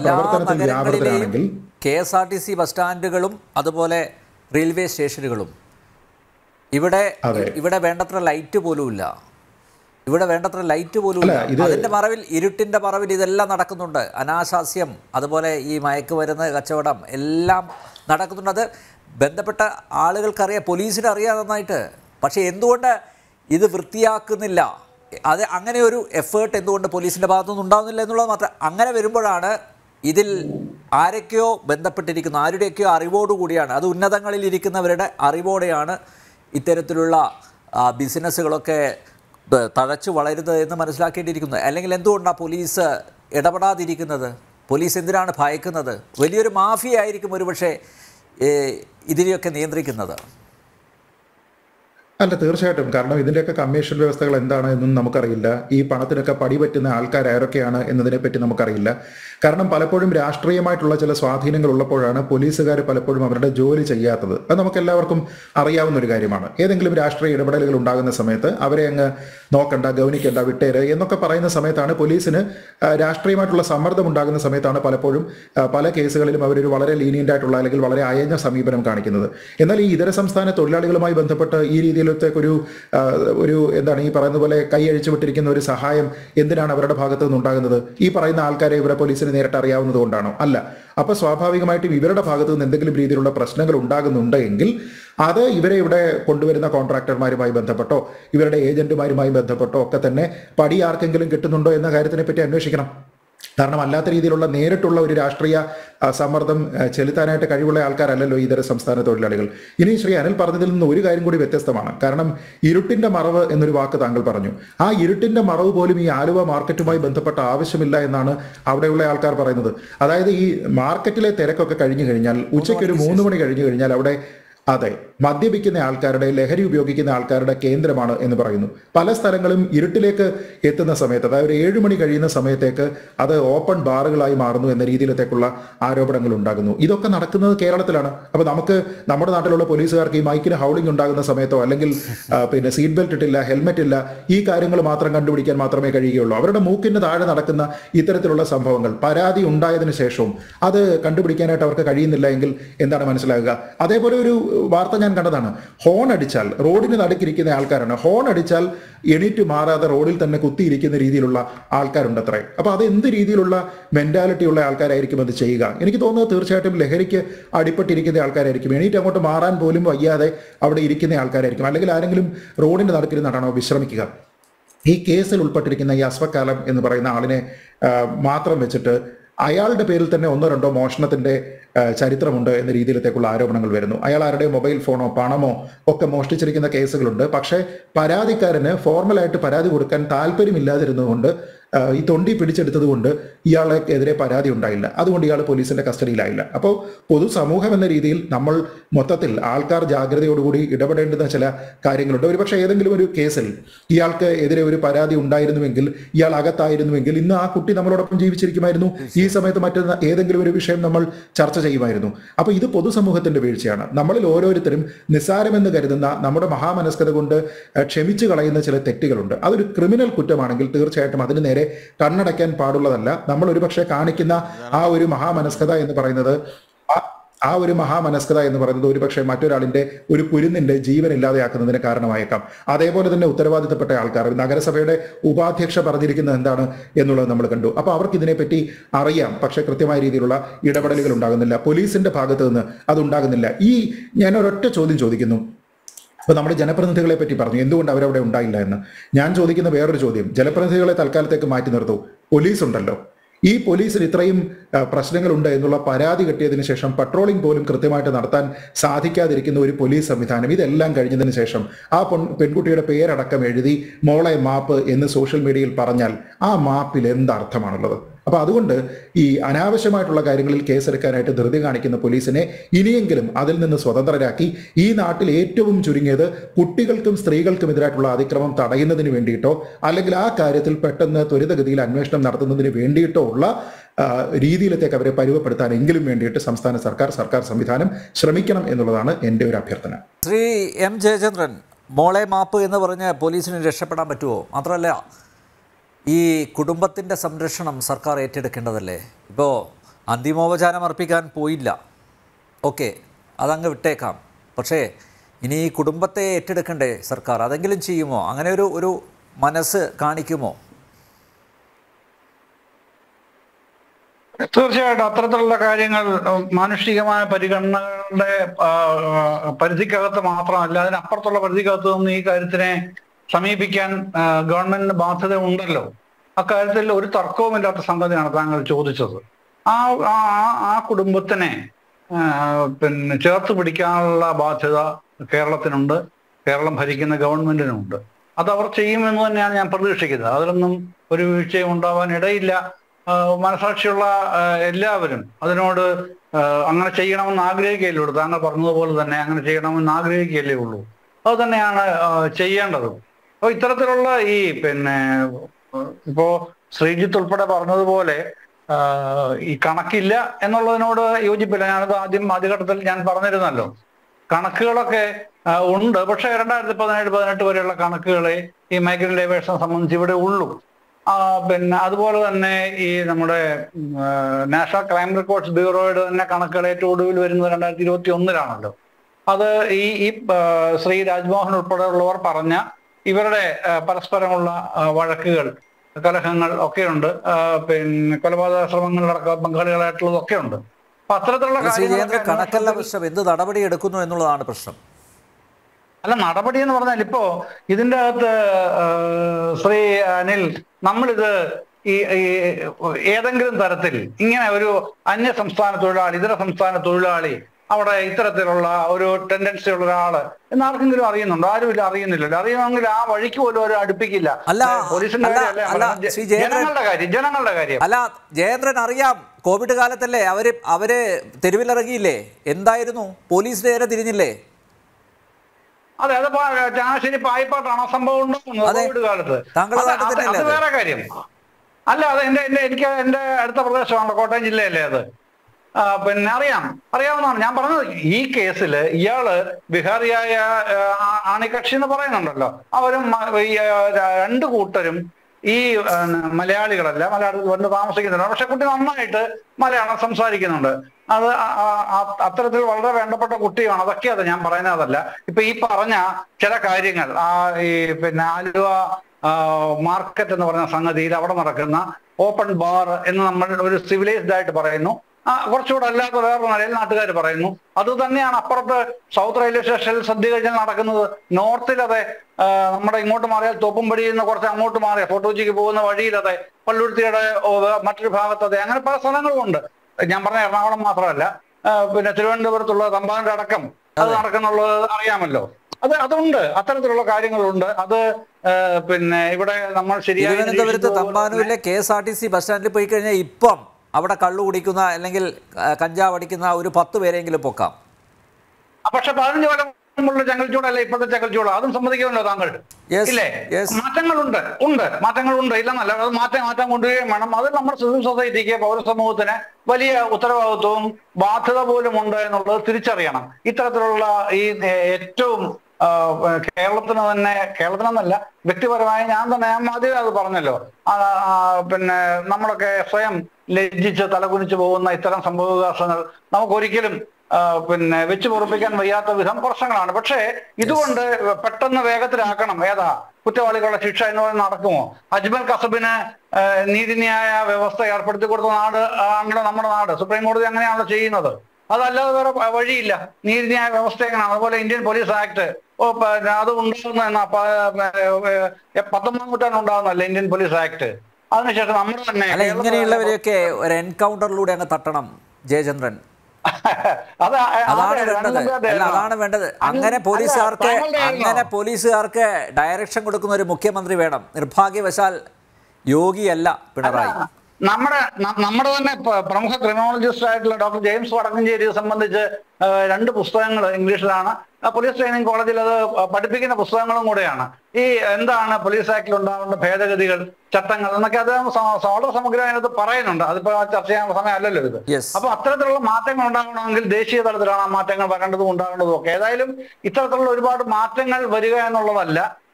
Speaker 2: പ്രവർത്തനത്തിൽ വ്യാപൃതരാണെങ്കിൽ
Speaker 1: K S R T C bus സ്റ്റാൻഡുകളും അതുപോലെ റെയിൽവേ സ്റ്റേഷനുകളും ഇവിടെ ഇവിടെ വേണ്ടത്ര ലൈറ്റ് പോലും ഇല്ല ഇവിടെ വേണ്ടത്ര ലൈറ്റ് പോലും ഇല്ല അതിന്റെ മറവിൽ ഇരുട്ടിന്റെ മറവിൽ ഇതെല്ലാം നടക്കുന്നുണ്ട്. അനാശാസ്യം അതുപോലെ ഈ മയക്കുമരുന്ന് കച്ചവടം എല്ലാം നടക്കുന്നുണ്ട്. അത് ബന്ധപ്പെട്ട ആളുകൾക്കറിയാം പോലീസിന് അറിയാം നന്നായിട്ട്. പക്ഷേ എന്തുകൊണ്ട് ഇത് വൃത്തിയാക്കുന്നില്ല? അത് അങ്ങനെ ഒരു എഫേർട്ട് എന്തുകൊണ്ട് പോലീസിന്റെ ഭാഗത്തുനിന്ന് ഉണ്ടാകുന്നില്ല എന്നുള്ളത് മാത്രം അങ്ങനെ വരുമ്പോഴാണ് ഇതിൽ ആരൊക്കെയോ ബന്ധപ്പെട്ടിരിക്കുന്ന. ആരുടെയൊക്കെയോ അറിവോടുകൂടിയാണ്. അത് ഉന്നതങ്ങളിൽ ഇരിക്കുന്നവരുടെ അറിവോടെയാണ് ഇത്തരത്തിലുള്ള ബിസിനസ്സുകളൊക്കെ തഴച്ചു വളരുന്നത് എന്ന് മനസ്സിലാക്കേണ്ടിയിരിക്കുന്നത് അല്ലെങ്കിൽ എന്തുകൊണ്ടാണ് പോലീസ് ഇടപെടാതിരിക്കുന്നത്? പോലീസ് എന്തിനാണ് ഭയക്കുന്നത്? വലിയൊരു മാഫിയ ആയിരിക്കും ഒരുപക്ഷെ ഇതിനെയൊക്കെ നിയന്ത്രിക്കുന്നത്.
Speaker 2: അല്ല തീർച്ചയായിട്ടും. കാരണം ഇതിന്റെയൊക്കെ കമ്മീഷൻ വ്യവസ്ഥകൾ എന്താണ് എന്നും നമുക്കറിയില്ല. ഈ പണത്തിനൊക്കെ പടിപറ്റുന്ന ആൾക്കാർ ആരൊക്കെയാണ് നമുക്കറിയില്ല. കാരണം പലപ്പോഴും രാഷ്ട്രീയമായിട്ടുള്ള ചില സ്വാധീനങ്ങൾ ഉള്ളപ്പോഴാണ് പോലീസുകാർ പലപ്പോഴും അവരുടെ ജോലി ചെയ്യാത്തത്. അത് നമുക്ക് എല്ലാവർക്കും അറിയാവുന്ന ഒരു കാര്യമാണ്. ഏതെങ്കിലും രാഷ്ട്രീയ ഇടപെടലുകൾ ഉണ്ടാകുന്ന സമയത്ത് അവരെ അങ്ങ് നോക്കണ്ട ഗൗനിക്കണ്ട വിട്ടേര് എന്നൊക്കെ പറയുന്ന സമയത്താണ് പോലീസിന് രാഷ്ട്രീയമായിട്ടുള്ള സമ്മർദ്ദം ഉണ്ടാകുന്ന സമയത്താണ് പലപ്പോഴും പല കേസുകളിലും അവരൊരു വളരെ ലീനിയന്റ് ആയിട്ടുള്ള അല്ലെങ്കിൽ വളരെ അയഞ്ഞ സമീപനം കാണിക്കുന്നത്. എന്നാൽ ഈ ഇതര സംസ്ഥാന തൊഴിലാളികളുമായി ബന്ധപ്പെട്ട് ഈ രീതിയിലത്തെ ഒരു ഒരു എന്താണ് ഈ പറയുന്ന പോലെ കൈ അഴിച്ചു വിട്ടിരിക്കുന്ന ഒരു സഹായം എന്തിനാണ് അവരുടെ ഭാഗത്തു നിന്ന് ഉണ്ടാകുന്നത് ഈ പറയുന്ന ആൾക്കാരെ ഇവരെ ഇവിടെ പോലീസിന് നേരിട്ട് അറിയാവുന്നത് കൊണ്ടാണോ? അല്ല. അപ്പൊ സ്വാഭാവികമായിട്ടും ഇവരുടെ ഭാഗത്തു നിന്ന് എന്തെങ്കിലും രീതിയിലുള്ള പ്രശ്നങ്ങൾ ഉണ്ടാകുന്നുണ്ട് എങ്കിൽ അത് ഇവരെ ഇവിടെ കൊണ്ടുവരുന്ന കോൺട്രാക്ടർമാരുമായി ബന്ധപ്പെട്ടോ ഇവരുടെ ഏജന്റുമാരുമായി ബന്ധപ്പെട്ടോ ഒക്കെ തന്നെ പടി ആർക്കെങ്കിലും കിട്ടുന്നുണ്ടോ എന്ന കാര്യത്തിനെ പറ്റി അന്വേഷിക്കണം. കാരണം അല്ലാത്ത രീതിയിലുള്ള നേരിട്ടുള്ള ഒരു രാഷ്ട്രീയ സമ്മർദ്ദം ചെലുത്താനായിട്ട് കഴിവുള്ള ആൾക്കാരല്ലല്ലോ ഇതര സംസ്ഥാന തൊഴിലാളികൾ. ഇനി ശ്രീ അനിൽ പറഞ്ഞതിൽ നിന്ന് ഒരു കാര്യം കൂടി വ്യത്യസ്തമാണ്. കാരണം ഇരുട്ടിന്റെ മറവ് എന്നൊരു വാക്ക് താങ്കൾ പറഞ്ഞു. ആ ഇരുട്ടിന്റെ മറവ് പോലും ഈ ആലുവ മാർക്കറ്റുമായി ബന്ധപ്പെട്ട ആവശ്യമില്ല എന്നാണ് അവിടെയുള്ള ആൾക്കാർ പറയുന്നത്. അതായത് ഈ മാർക്കറ്റിലെ തിരക്കൊക്കെ കഴിഞ്ഞു കഴിഞ്ഞാൽ ഉച്ചയ്ക്ക് ഒരു മൂന്ന് മണി കഴിഞ്ഞു കഴിഞ്ഞാൽ അവിടെ അതെ മദ്യപിക്കുന്ന ആൾക്കാരുടെ ലഹരി ഉപയോഗിക്കുന്ന ആൾക്കാരുടെ കേന്ദ്രമാണ് എന്ന് പറയുന്നു. പല സ്ഥലങ്ങളും ഇരുട്ടിലേക്ക് എത്തുന്ന സമയത്ത് അതായത് ഒരു ഏഴ് മണി കഴിയുന്ന സമയത്തേക്ക് അത് ഓപ്പൺ ബാറുകളായി മാറുന്നു എന്ന രീതിയിലത്തേക്കുള്ള ആരോപണങ്ങൾ ഉണ്ടാകുന്നു. ഇതൊക്കെ നടക്കുന്നത് കേരളത്തിലാണ്. അപ്പൊ നമുക്ക് നമ്മുടെ നാട്ടിലുള്ള പോലീസുകാർക്ക് ഈ മൈക്കിന് ഹൗളിംഗ് ഉണ്ടാകുന്ന സമയത്തോ അല്ലെങ്കിൽ പിന്നെ സീറ്റ് ബെൽറ്റ് ഇട്ടില്ല ഹെൽമെറ്റ് ഇല്ല ഈ കാര്യങ്ങൾ മാത്രം കണ്ടുപിടിക്കാൻ മാത്രമേ കഴിയുകയുള്ളൂ. അവരുടെ മൂക്കിന് താഴെ നടക്കുന്ന ഇത്തരത്തിലുള്ള സംഭവങ്ങൾ പരാതി ഉണ്ടായതിനു ശേഷവും അത് കണ്ടുപിടിക്കാനായിട്ട് അവർക്ക് കഴിയുന്നില്ല എങ്കിൽ എന്താണ് മനസ്സിലാകുക? അതേപോലെ ഒരു വാർത്ത ഞാൻ കണ്ടതാണ്. ഹോൺ അടിച്ചാൽ റോഡിന് നടുക്കിരിക്കുന്ന ആൾക്കാരാണ്. ഹോൺ അടിച്ചാൽ എണീറ്റ് മാറാതെ റോഡിൽ തന്നെ കുത്തിയിരിക്കുന്ന രീതിയിലുള്ള ആൾക്കാരുണ്ട് അത്രേ അപ്പൊ അത് എന്ത് രീതിയിലുള്ള മെന്റാലിറ്റി ഉള്ള ആൾക്കാരായിരിക്കും അത് ചെയ്യുക? എനിക്ക് തോന്നുന്നത് തീർച്ചയായിട്ടും ലഹരിക്ക് അടിപ്പെട്ടിരിക്കുന്ന ആൾക്കാരായിരിക്കും. എണീറ്റ് അങ്ങോട്ട് മാറാൻ പോലും വയ്യാതെ അവിടെ ഇരിക്കുന്ന ആൾക്കാരായിരിക്കും. അല്ലെങ്കിൽ ആരെങ്കിലും റോഡിന്റെ നടുക്കിരുന്നാണോ വിശ്രമിക്കുക. ഈ കേസിൽ ഉൾപ്പെട്ടിരിക്കുന്ന ഈ അശ്വക്കാലം എന്ന് പറയുന്ന ആളിനെ മാത്രം വെച്ചിട്ട് അയാളുടെ പേരിൽ തന്നെ ഒന്നോ രണ്ടോ മോഷണത്തിന്റെ ചരിത്രമുണ്ട് എന്ന രീതിയിലത്തേക്കുള്ള ആരോപണങ്ങൾ വരുന്നു. അയാൾ ആരുടെ മൊബൈൽ ഫോണോ പണമോ ഒക്കെ മോഷ്ടിച്ചിരിക്കുന്ന കേസുകളുണ്ട്. പക്ഷേ പരാതിക്കാരന് ഫോർമലായിട്ട് പരാതി കൊടുക്കാൻ താല്പര്യമില്ലാതിരുന്നതുകൊണ്ട് ഈ തൊണ്ടി പിടിച്ചെടുത്തത് കൊണ്ട് ഇയാൾക്കെതിരെ പരാതി ഉണ്ടായില്ല. അതുകൊണ്ട് ഇയാൾ പോലീസിന്റെ കസ്റ്റഡിയിലായില്ല. അപ്പോൾ പൊതുസമൂഹം എന്ന രീതിയിൽ നമ്മൾ മൊത്തത്തിൽ ആൾക്കാർ ജാഗ്രതയോടുകൂടി ഇടപെടേണ്ടുന്ന ചില കാര്യങ്ങളുണ്ട്. ഒരുപക്ഷെ ഏതെങ്കിലും ഒരു കേസിൽ ഇയാൾക്ക് എതിരെ ഒരു പരാതി ഉണ്ടായിരുന്നുവെങ്കിൽ ഇയാൾ അകത്തായിരുന്നുവെങ്കിൽ ഇന്ന് ആ കുട്ടി നമ്മളോടൊപ്പം ജീവിച്ചിരിക്കുമായിരുന്നു. ഈ സമയത്ത് മറ്റൊന്ന് ഏതെങ്കിലും ഒരു വിഷയം നമ്മൾ ചർച്ച ചെയ്യുമായിരുന്നു. അപ്പൊ ഇത് പൊതുസമൂഹത്തിന്റെ വീഴ്ചയാണ്. നമ്മളിൽ ഓരോരുത്തരും നിസ്സാരമെന്ന് കരുതുന്ന നമ്മുടെ മഹാമനസ്കത കൊണ്ട് ക്ഷമിച്ചു കളയുന്ന ചില തെറ്റുകളുണ്ട്. അതൊരു ക്രിമിനൽ കുറ്റമാണെങ്കിൽ തീർച്ചയായിട്ടും അതിന് നേരെ കണ്ണടയ്ക്കാൻ പാടുള്ളതല്ല. നമ്മൾ ഒരുപക്ഷെ കാണിക്കുന്ന ആ ഒരു മഹാമനസ്കത എന്ന് പറയുന്നത് ആ ഒരു മഹാമനസ്കത എന്ന് പറയുന്നത് ഒരുപക്ഷെ മറ്റൊരാളിന്റെ ഒരു കുരുന്നിന്റെ ജീവൻ ഇല്ലാതെയാക്കുന്നതിന് കാരണമായേക്കാം. അതേപോലെ തന്നെ ഉത്തരവാദിത്തപ്പെട്ട ആൾക്കാർ നഗരസഭയുടെ ഉപാധ്യക്ഷ പറഞ്ഞിരിക്കുന്നത് എന്താണ് എന്നുള്ളത് നമ്മൾ കണ്ടു. അപ്പൊ അവർക്ക് ഇതിനെപ്പറ്റി അറിയാം. പക്ഷെ കൃത്യമായ രീതിയിലുള്ള ഇടപെടലുകൾ ഉണ്ടാകുന്നില്ല. പോലീസിന്റെ ഭാഗത്ത് നിന്ന് അത് ഉണ്ടാകുന്നില്ല. ഈ ഞാൻ ഒരൊറ്റ ചോദ്യം ചോദിക്കുന്നു. അപ്പോൾ നമ്മൾ ജനപ്രതിനിധികളെ പറ്റി പറഞ്ഞു. എന്തുകൊണ്ട് അവരവിടെ ഉണ്ടായില്ല എന്ന്. ഞാൻ ചോദിക്കുന്ന വേറൊരു ചോദ്യം. ജനപ്രതിനിധികളെ തൽക്കാലത്തേക്ക് മാറ്റി നിർത്തൂ. പോലീസ് ഉണ്ടല്ലോ. ഈ പോലീസിന് ഇത്രയും പ്രശ്നങ്ങളുണ്ട് എന്നുള്ള പരാതി കിട്ടിയതിന് ശേഷം പട്രോളിംഗ് പോലും കൃത്യമായിട്ട് നടത്താൻ സാധിക്കാതിരിക്കുന്ന ഒരു പോലീസ് സംവിധാനം ഇതെല്ലാം കഴിഞ്ഞതിന് ശേഷം ആ പൊൺ- പെൺകുട്ടിയുടെ പേരടക്കം എഴുതി മോളെ മാപ്പ് എന്ന് സോഷ്യൽ മീഡിയയിൽ പറഞ്ഞാൽ ആ മാപ്പിൽ എന്ത് അർത്ഥമാണുള്ളത് അപ്പൊ അതുകൊണ്ട് ഈ അനാവശ്യമായിട്ടുള്ള കാര്യങ്ങളിൽ കേസെടുക്കാനായിട്ട് ധൃതി കാണിക്കുന്ന പോലീസിനെ ഇനിയെങ്കിലും അതിൽ നിന്ന് സ്വതന്ത്രരാക്കി ഈ നാട്ടിൽ ഏറ്റവും ചുരുങ്ങിയത് കുട്ടികൾക്കും സ്ത്രീകൾക്കും എതിരായിട്ടുള്ള അതിക്രമം തടയുന്നതിന് വേണ്ടിയിട്ടോ അല്ലെങ്കിൽ ആ കാര്യത്തിൽ പെട്ടെന്ന് ത്വരിതഗതിയിൽ അന്വേഷണം നടത്തുന്നതിന് വേണ്ടിയിട്ടോ ഉള്ള രീതിയിലത്തേക്ക് അവരെ പരുവപ്പെടുത്താനെങ്കിലും വേണ്ടിയിട്ട് സംസ്ഥാന സർക്കാർ സർക്കാർ സംവിധാനം ശ്രമിക്കണം എന്നുള്ളതാണ് എന്റെ ഒരു അഭ്യർത്ഥന.
Speaker 1: ശ്രീ എം ജയചന്ദ്രൻ മോളെ മാപ്പ് എന്ന് പറഞ്ഞ് പോലീസിന് രക്ഷപ്പെടാൻ പറ്റുമോ മാത്രമല്ല ഈ കുടുംബത്തിന്റെ സംരക്ഷണം സർക്കാർ ഏറ്റെടുക്കേണ്ടതല്ലേ? ഇപ്പോൾ അന്തിമോപചാരം അർപ്പിക്കാൻ പോയില്ല. ഓക്കെ അതങ്ങ് വിട്ടേക്കാം. പക്ഷേ ഇനി ഈ കുടുംബത്തെ ഏറ്റെടുക്കണ്ടേ സർക്കാർ? അതെങ്കിലും ചെയ്യുമോ? അങ്ങനെ ഒരു ഒരു മനസ്സ് കാണിക്കുമോ?
Speaker 3: തീർച്ചയായിട്ടും അത്തരത്തിലുള്ള കാര്യങ്ങൾ മാനുഷികമായ പരിഗണനകളുടെ പരിധിക്കകത്ത് മാത്രമല്ല അതിനപ്പുറത്തുള്ള പരിധിക്കകത്ത് നിന്ന് ഈ കാര്യത്തിനെ സമീപിക്കാൻ ഗവൺമെന്റിന് ബാധ്യത ഉണ്ടല്ലോ. അക്കാര്യത്തിൽ ഒരു തർക്കവുമില്ലാത്ത സംഗതിയാണ് താങ്കൾ ചോദിച്ചത്. ആ ആ കുടുംബത്തിനെ പിന്നെ ചേർത്ത് പിടിക്കാനുള്ള ബാധ്യത കേരളത്തിനുണ്ട്. കേരളം ഭരിക്കുന്ന ഗവൺമെന്റിനുണ്ട്. അത് അവർ ചെയ്യുമെന്ന് തന്നെയാണ് ഞാൻ പ്രതീക്ഷിക്കുന്നത്. അതിലൊന്നും ഒരു വീഴ്ചയും ഉണ്ടാവാൻ ഇടയില്ല. മനസാക്ഷിയുള്ള എല്ലാവരും അതിനോട് അങ്ങനെ ചെയ്യണമെന്ന് ആഗ്രഹിക്കുകയല്ലേ ഉള്ളൂ. താങ്കൾ പറഞ്ഞതുപോലെ തന്നെ അങ്ങനെ ചെയ്യണമെന്ന് ആഗ്രഹിക്കുകയല്ലേ ഉള്ളൂ. അത് തന്നെയാണ് ചെയ്യേണ്ടത്. അപ്പോൾ ഇത്തരത്തിലുള്ള ഈ പിന്നെ ഇപ്പോ ശ്രീജിത്ത് ഉൾപ്പെടെ പറഞ്ഞതുപോലെ ഈ കണക്കില്ല എന്നുള്ളതിനോട് യോജിപ്പില്ല. ഞാനത് ആദ്യം ആദ്യഘട്ടത്തിൽ ഞാൻ പറഞ്ഞിരുന്നല്ലോ. കണക്കുകളൊക്കെ ഉണ്ട്. പക്ഷേ രണ്ടായിരത്തി പതിനേഴ് പതിനെട്ട് വരെയുള്ള കണക്കുകളെ ഈ മൈഗ്രന്റ് ലേബേഴ്സിനെ സംബന്ധിച്ച് ഇവിടെ ഉള്ളൂ. പിന്നെ അതുപോലെ തന്നെ ഈ നമ്മുടെ നാഷണൽ ക്രൈം റെക്കോർഡ്സ് ബ്യൂറോയുടെ തന്നെ കണക്കുകൾ ഏറ്റവും ഒടുവിൽ വരുന്നത് രണ്ടായിരത്തി ഇരുപത്തി ഒന്നിലാണല്ലോ അത് ഈ ഈ ശ്രീ രാജ്മോഹൻ ഉൾപ്പെടെയുള്ളവർ പറഞ്ഞ ഇവരുടെ പരസ്പരമുള്ള വഴക്കുകൾ കലഹങ്ങൾ ഒക്കെയുണ്ട്. പിന്നെ കൊലപാതക ശ്രമങ്ങളിലടക്കം പങ്കാളികളായിട്ടുള്ളതൊക്കെ ഉണ്ട് അപ്പൊ അത്തരത്തിലുള്ള
Speaker 1: കണക്കല്ല പ്രശ്നം. എന്ത് നടപടി എടുക്കുന്നു എന്നുള്ളതാണ് പ്രശ്നം.
Speaker 3: അല്ല നടപടി എന്ന് പറഞ്ഞാൽ ഇപ്പോ ഇതിന്റെ അകത്ത് ശ്രീ അനിൽ നമ്മളിത് ഈ ഏതെങ്കിലും തരത്തിൽ ഇങ്ങനെ ഒരു അന്യ സംസ്ഥാന തൊഴിലാളി ഇതര സംസ്ഥാന തൊഴിലാളി അവിടെ ഇത്തരത്തിലുള്ള ഒരു ടെൻഡൻസി ഉള്ള ഒരാൾ എന്ന് ആർക്കെങ്കിലും അറിയുന്നുണ്ടോ? ആരുമില്ല അറിയുന്നില്ലല്ലോ. അറിയുമെങ്കിൽ ആ വഴിക്ക് പോലും അവർ അടുപ്പിക്കില്ല.
Speaker 1: അല്ല,
Speaker 3: പോലീസിന്റെ ജനങ്ങളുടെ കാര്യം ജനങ്ങളുടെ കാര്യം.
Speaker 1: അല്ല ജയേന്ദ്രൻ അറിയാം കോവിഡ് കാലത്തല്ലേ അവർ അവർ തെരുവിലിറങ്ങിയില്ലേ? എന്തായിരുന്നു? പോലീസ് നേരെ തിരിഞ്ഞില്ലേ?
Speaker 3: അതെ അത് ചങ്ങനാശ്ശേരി പായിപ്പാട്ടാണ് ആ സംഭവം
Speaker 1: ഉണ്ടോ
Speaker 3: കോവിഡ് കാലത്ത്? അത്? വേറെ കാര്യം. അല്ല അത് എന്റെ എന്റെ എനിക്ക് എന്റെ അടുത്ത പ്രദേശമാണല്ലോ കോട്ടയം ജില്ലയല്ലേ അത്? പിന്നെ അറിയാം. അറിയാവുന്നതാണ്. ഞാൻ പറഞ്ഞത് ഈ കേസിൽ ഇയാൾ ബിഹാറിയായ ആ, ആണിക്കക്ഷി എന്ന് പറയുന്നുണ്ടല്ലോ. അവരും രണ്ടു കൂട്ടരും ഈ മലയാളികളല്ല മലയാളത്തിൽ വന്ന് താമസിക്കുന്നുണ്ട്. പക്ഷെ കുട്ടി നന്നായിട്ട് മലയാളം സംസാരിക്കുന്നുണ്ട്. അത് അത്തരത്തിൽ വളരെ വേണ്ടപ്പെട്ട കുട്ടിയാണ്. അതൊക്കെ അത് ഞാൻ പറയുന്നതല്ല ഇപ്പൊ ഈ പറഞ്ഞ ചില കാര്യങ്ങൾ ആ ഈ പിന്നെ ആലുവ മാർക്കറ്റ് എന്ന് പറയുന്ന സംഗതിയിൽ അവിടെ നടക്കുന്ന ഓപ്പൺ ബാർ എന്ന് നമ്മൾ ഒരു സിവിലൈസ്ഡ് ആയിട്ട് പറയുന്നു. ആ കുറച്ചുകൂടെ അല്ലാത്ത വേറെ നിലയിൽ നാട്ടുകാർ പറയുന്നു. അത് തന്നെയാണ് അപ്പുറത്ത് സൗത്ത് റെയിൽവേ സ്റ്റേഷനിൽ സദ്യ കഴിഞ്ഞാൽ നടക്കുന്നത്. നോർത്തിൽ അതെ ആ, നമ്മുടെ ഇങ്ങോട്ട് മാറിയാൽ തോപ്പുംപടിയിൽ നിന്ന് കുറച്ച് അങ്ങോട്ട് മാറിയ ഫോട്ടോജിക്ക് പോകുന്ന വഴിയിലതെ പള്ളുരുത്തിയുടെ മറ്റൊരു ഭാഗത്തതെ അങ്ങനെ പല സ്ഥലങ്ങളും ഉണ്ട്. ഞാൻ പറഞ്ഞ എറണാകുളം മാത്രമല്ല പിന്നെ തിരുവനന്തപുരത്തുള്ള തമ്പാനൂർ അടക്കം അത് നടക്കുന്നുള്ളത് അറിയാമല്ലോ. അത് അതുണ്ട് അത്തരത്തിലുള്ള കാര്യങ്ങളുണ്ട്. അത് പിന്നെ ഇവിടെ നമ്മൾ ശരിയായി
Speaker 1: തിരുവനന്തപുരത്ത് തമ്പാനൂരിലെ K S R T C bus സ്റ്റാൻഡിൽ പോയി കഴിഞ്ഞാൽ ഇപ്പം അവിടെ കള്ളു കുടിക്കുന്ന അല്ലെങ്കിൽ കഞ്ചാവ് അടിക്കുന്ന ഒരു പത്ത് പേരെങ്കിലും പൊക്കാം.
Speaker 3: പക്ഷെ പതിനഞ്ച് കൊല്ലം മുമ്പുള്ള ചങ്കൽച്ചൂടല്ല ഇപ്പോഴത്തെ ചങ്ങൽച്ചൂട് അതും സമ്മതിക്കുമല്ലോ താങ്കൾ. ഇല്ലേ. മാറ്റങ്ങളുണ്ട് ഉണ്ട് മാറ്റങ്ങളുണ്ട്. ഇല്ലെന്നല്ല അത് മാറ്റം മാറ്റം കൊണ്ടുവരികയും വേണം. അത് നമ്മുടെ സിവിൽ സൊസൈറ്റിക്ക് പൗരസമൂഹത്തിന് വലിയ ഉത്തരവാദിത്വവും ബാധ്യത പോലും ഉണ്ട് എന്നുള്ളത് തിരിച്ചറിയണം. ഇത്തരത്തിലുള്ള ഈ ഏറ്റവും കേരളത്തിന് തന്നെ കേരളത്തിനെന്നല്ല വ്യക്തിപരമായി ഞാൻ തന്നെ ഞാൻ ആദ്യമേ അത് പറഞ്ഞല്ലോ. പിന്നെ നമ്മളൊക്കെ സ്വയം ലജ്ജിച്ച് തലകുനിച്ച് പോകുന്ന ഇത്തരം സംഭവവികാസങ്ങൾ നമുക്കൊരിക്കലും പിന്നെ വെച്ച് പൊറപ്പിക്കാൻ വയ്യാത്ത വിധം പ്രശ്നങ്ങളാണ്. പക്ഷേ ഇതുകൊണ്ട് പെട്ടെന്ന് വേഗത്തിലാക്കണം. ഏതാ? കുറ്റവാളികളുടെ ശിക്ഷ എന്ന് പറയുന്നത് നടക്കുമോ? അജ്മൽ കസബിന് നീതിന്യായ വ്യവസ്ഥ ഏർപ്പെടുത്തി കൊടുത്ത നാട് ആണല്ലോ നമ്മുടെ നാട്. സുപ്രീം കോടതി അങ്ങനെയാണല്ലോ ചെയ്യുന്നത്. അതല്ലാതെ വേറെ വഴിയില്ല. നീതിന്യായ വ്യവസ്ഥ എങ്ങനെയാണ്? അതുപോലെ ഇന്ത്യൻ പോലീസ് ആക്ട്. ഓ അത് ഉണ്ടാകുന്ന പത്തൊമ്പതാം നൂറ്റാണ്ട് ഉണ്ടാകുന്നല്ലേ ഇന്ത്യൻ പോലീസ് ആക്ട്? അതിനുശേഷം നമ്മൾ തന്നെ
Speaker 1: അല്ല ഇങ്ങനെയുള്ളവരെയൊക്കെ ഒരു എൻകൗണ്ടറിലൂടെ അങ്ങ് തട്ടണം ജയചന്ദ്രൻ.
Speaker 3: അത്
Speaker 1: അതാണ് വേണ്ടത്. അല്ല അതാണ് വേണ്ടത്. അങ്ങനെ പോലീസുകാർക്ക് അങ്ങനെ പോലീസുകാർക്ക് ഡയറക്ഷൻ കൊടുക്കുന്ന ഒരു മുഖ്യമന്ത്രി വേണം. നിർഭാഗ്യവശാൽ യോഗിയല്ല പിണറായി.
Speaker 3: നമ്മുടെ നമ്മുടെ തന്നെ പ്രമുഖ ക്രിമിനോളജിസ്റ്റ് ആയിട്ടുള്ള ഡോക്ടർ ജെയിംസ് വടക്കഞ്ചേരിയെ സംബന്ധിച്ച് രണ്ട് പുസ്തകങ്ങൾ ഇംഗ്ലീഷിലാണ്. പോലീസ് ട്രെയിനിങ് കോളേജിൽ അത് പഠിപ്പിക്കുന്ന പുസ്തകങ്ങളും കൂടെയാണ്. ഈ എന്താണ് പോലീസ് ആക്ടിൽ ഉണ്ടാവേണ്ട ഭേദഗതികൾ ചട്ടങ്ങൾ എന്നൊക്കെ അദ്ദേഹം സ- വളരെ സമഗ്രമായി അതിനകത്ത് പറയുന്നുണ്ട്. അതിപ്പോ ചർച്ച ചെയ്യാൻ സമയമല്ലല്ലോ ഇത്. അപ്പൊ അത്തരത്തിലുള്ള മാറ്റങ്ങൾ ഉണ്ടാകണമെങ്കിൽ ദേശീയ തലത്തിലാണ് ആ മാറ്റങ്ങൾ വരേണ്ടതും ഉണ്ടാകേണ്ടതും ഒക്കെ. ഏതായാലും ഇത്തരത്തിലുള്ള ഒരുപാട് മാറ്റങ്ങൾ വരിക എന്നുള്ളതല്ല.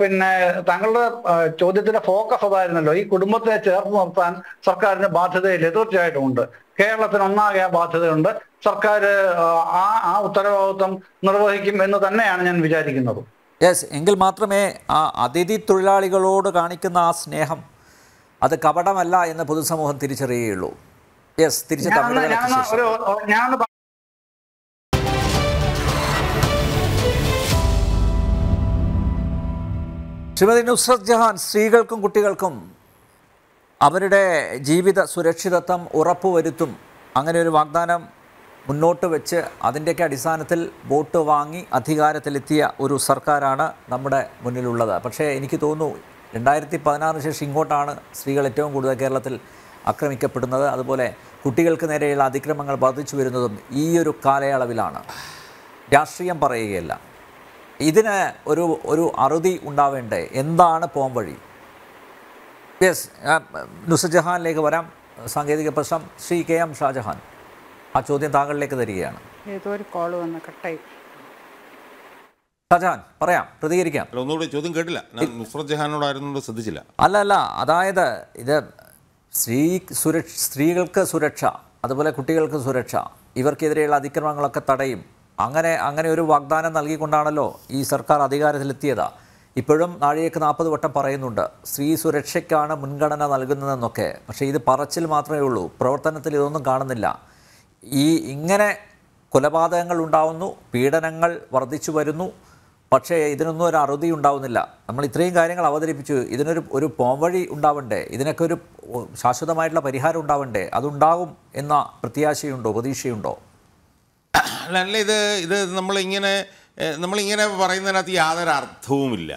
Speaker 3: പിന്നെ താങ്കളുടെ ചോദ്യത്തിന്റെ ഫോക്കസ് അതായിരുന്നല്ലോ. ഈ കുടുംബത്തെ ചേർത്ത് നിർത്താൻ സർക്കാരിന് ബാധ്യതയില്ല? തീർച്ചയായിട്ടും ഉണ്ട്. കേരളത്തിന് ഒന്നാകെ ആ ബാധ്യതയുണ്ട്. സർക്കാർ ആ ആ ഉത്തരവാദിത്വം നിർവഹിക്കും എന്ന് തന്നെയാണ് ഞാൻ വിചാരിക്കുന്നത്.
Speaker 1: യെസ് എങ്കിൽ മാത്രമേ ആ അതിഥി തൊഴിലാളികളോട് കാണിക്കുന്ന ആ സ്നേഹം അത് കപടമല്ല എന്ന് പൊതുസമൂഹം തിരിച്ചറിയുകയുള്ളൂ. യെസ് തിരിച്ച് ശ്രീമതി നുസ്രത് ജഹാൻ സ്ത്രീകൾക്കും കുട്ടികൾക്കും അവരുടെ ജീവിത സുരക്ഷിതത്വം ഉറപ്പുവരുത്തും. അങ്ങനെ ഒരു വാഗ്ദാനം മുന്നോട്ട് വെച്ച് അതിന്റെയൊക്കെ അടിസ്ഥാനത്തിൽ വോട്ട് വാങ്ങി അധികാരത്തിലെത്തിയ ഒരു സർക്കാരാണ് നമ്മുടെ മുന്നിലുള്ളത്. പക്ഷേ എനിക്ക് തോന്നുന്നു രണ്ടായിരത്തി പതിനാറിന് ശേഷം ഇങ്ങോട്ടാണ് സ്ത്രീകൾ ഏറ്റവും കൂടുതൽ കേരളത്തിൽ ആക്രമിക്കപ്പെടുന്നത്. അതുപോലെ കുട്ടികൾക്ക് നേരെയുള്ള അതിക്രമങ്ങൾ വർദ്ധിച്ചു വരുന്നതും ഈ ഒരു കാലയളവിലാണ്. രാഷ്ട്രീയം പറയുകയല്ല. ഇതിന് ഒരു ഒരു അറുതി ഉണ്ടാവേണ്ടേ? എന്താണ് പോം വഴി? യെസ് നുസജഹാനിലേക്ക് വരാം. സാങ്കേതിക പ്രശ്നം. ശ്രീ കെ എം ഷാജഹാൻ ആ ചോദ്യം താങ്കളിലേക്ക് തരികയാണ്.
Speaker 4: ഏതോ ഒരു കോൾ വന്ന് കട്ടായി.
Speaker 1: ഷാജഹാൻ പറയാം പ്രതികരിക്കാം.
Speaker 5: ഒന്നുകൂടി ചോദ്യം കേട്ടില്ല. നുസ്രത് ജഹാനോടായിരുന്നു ശ്രദ്ധിച്ചില്ല.
Speaker 1: അല്ല അല്ല അതായത് ഇത് സ്ത്രീ സുരക്ഷ സ്ത്രീകൾക്ക് സുരക്ഷ അതുപോലെ കുട്ടികൾക്ക് സുരക്ഷ ഇവർക്കെതിരെയുള്ള അതിക്രമങ്ങളൊക്കെ തടയും അങ്ങനെ അങ്ങനെ ഒരു വാഗ്ദാനം നൽകിക്കൊണ്ടാണല്ലോ ഈ സർക്കാർ അധികാരത്തിലെത്തിയത്. ഇപ്പോഴും നാഴികക്ക് നാൽപ്പത് വട്ടം പറയുന്നുണ്ട് സ്ത്രീ സുരക്ഷയ്ക്കാണ് മുൻഗണന നൽകുന്നതെന്നൊക്കെ. പക്ഷേ ഇത് പറച്ചിൽ മാത്രമേ ഉള്ളൂ പ്രവർത്തനത്തിൽ ഇതൊന്നും കാണുന്നില്ല. ഈ ഇങ്ങനെ കൊലപാതകങ്ങൾ ഉണ്ടാവുന്നു പീഡനങ്ങൾ വർദ്ധിച്ചു വരുന്നു പക്ഷേ ഇതിനൊന്നും ഒരു അറുതി ഉണ്ടാവുന്നില്ല. നമ്മൾ ഇത്രയും കാര്യങ്ങൾ അവതരിപ്പിച്ചു ഇതിനൊരു ഒരു പോംവഴി ഉണ്ടാവണ്ടേ? ഇതിനൊക്കെ ഒരു ശാശ്വതമായിട്ടുള്ള പരിഹാരം ഉണ്ടാവണ്ടേ? അതുണ്ടാകും എന്ന പ്രത്യാശയുണ്ടോ പ്രതീക്ഷയുണ്ടോ?
Speaker 5: അല്ല ഇത് ഇത് നമ്മളിങ്ങനെ നമ്മളിങ്ങനെ പറയുന്നതിനകത്ത് യാതൊരു അർത്ഥവുമില്ല.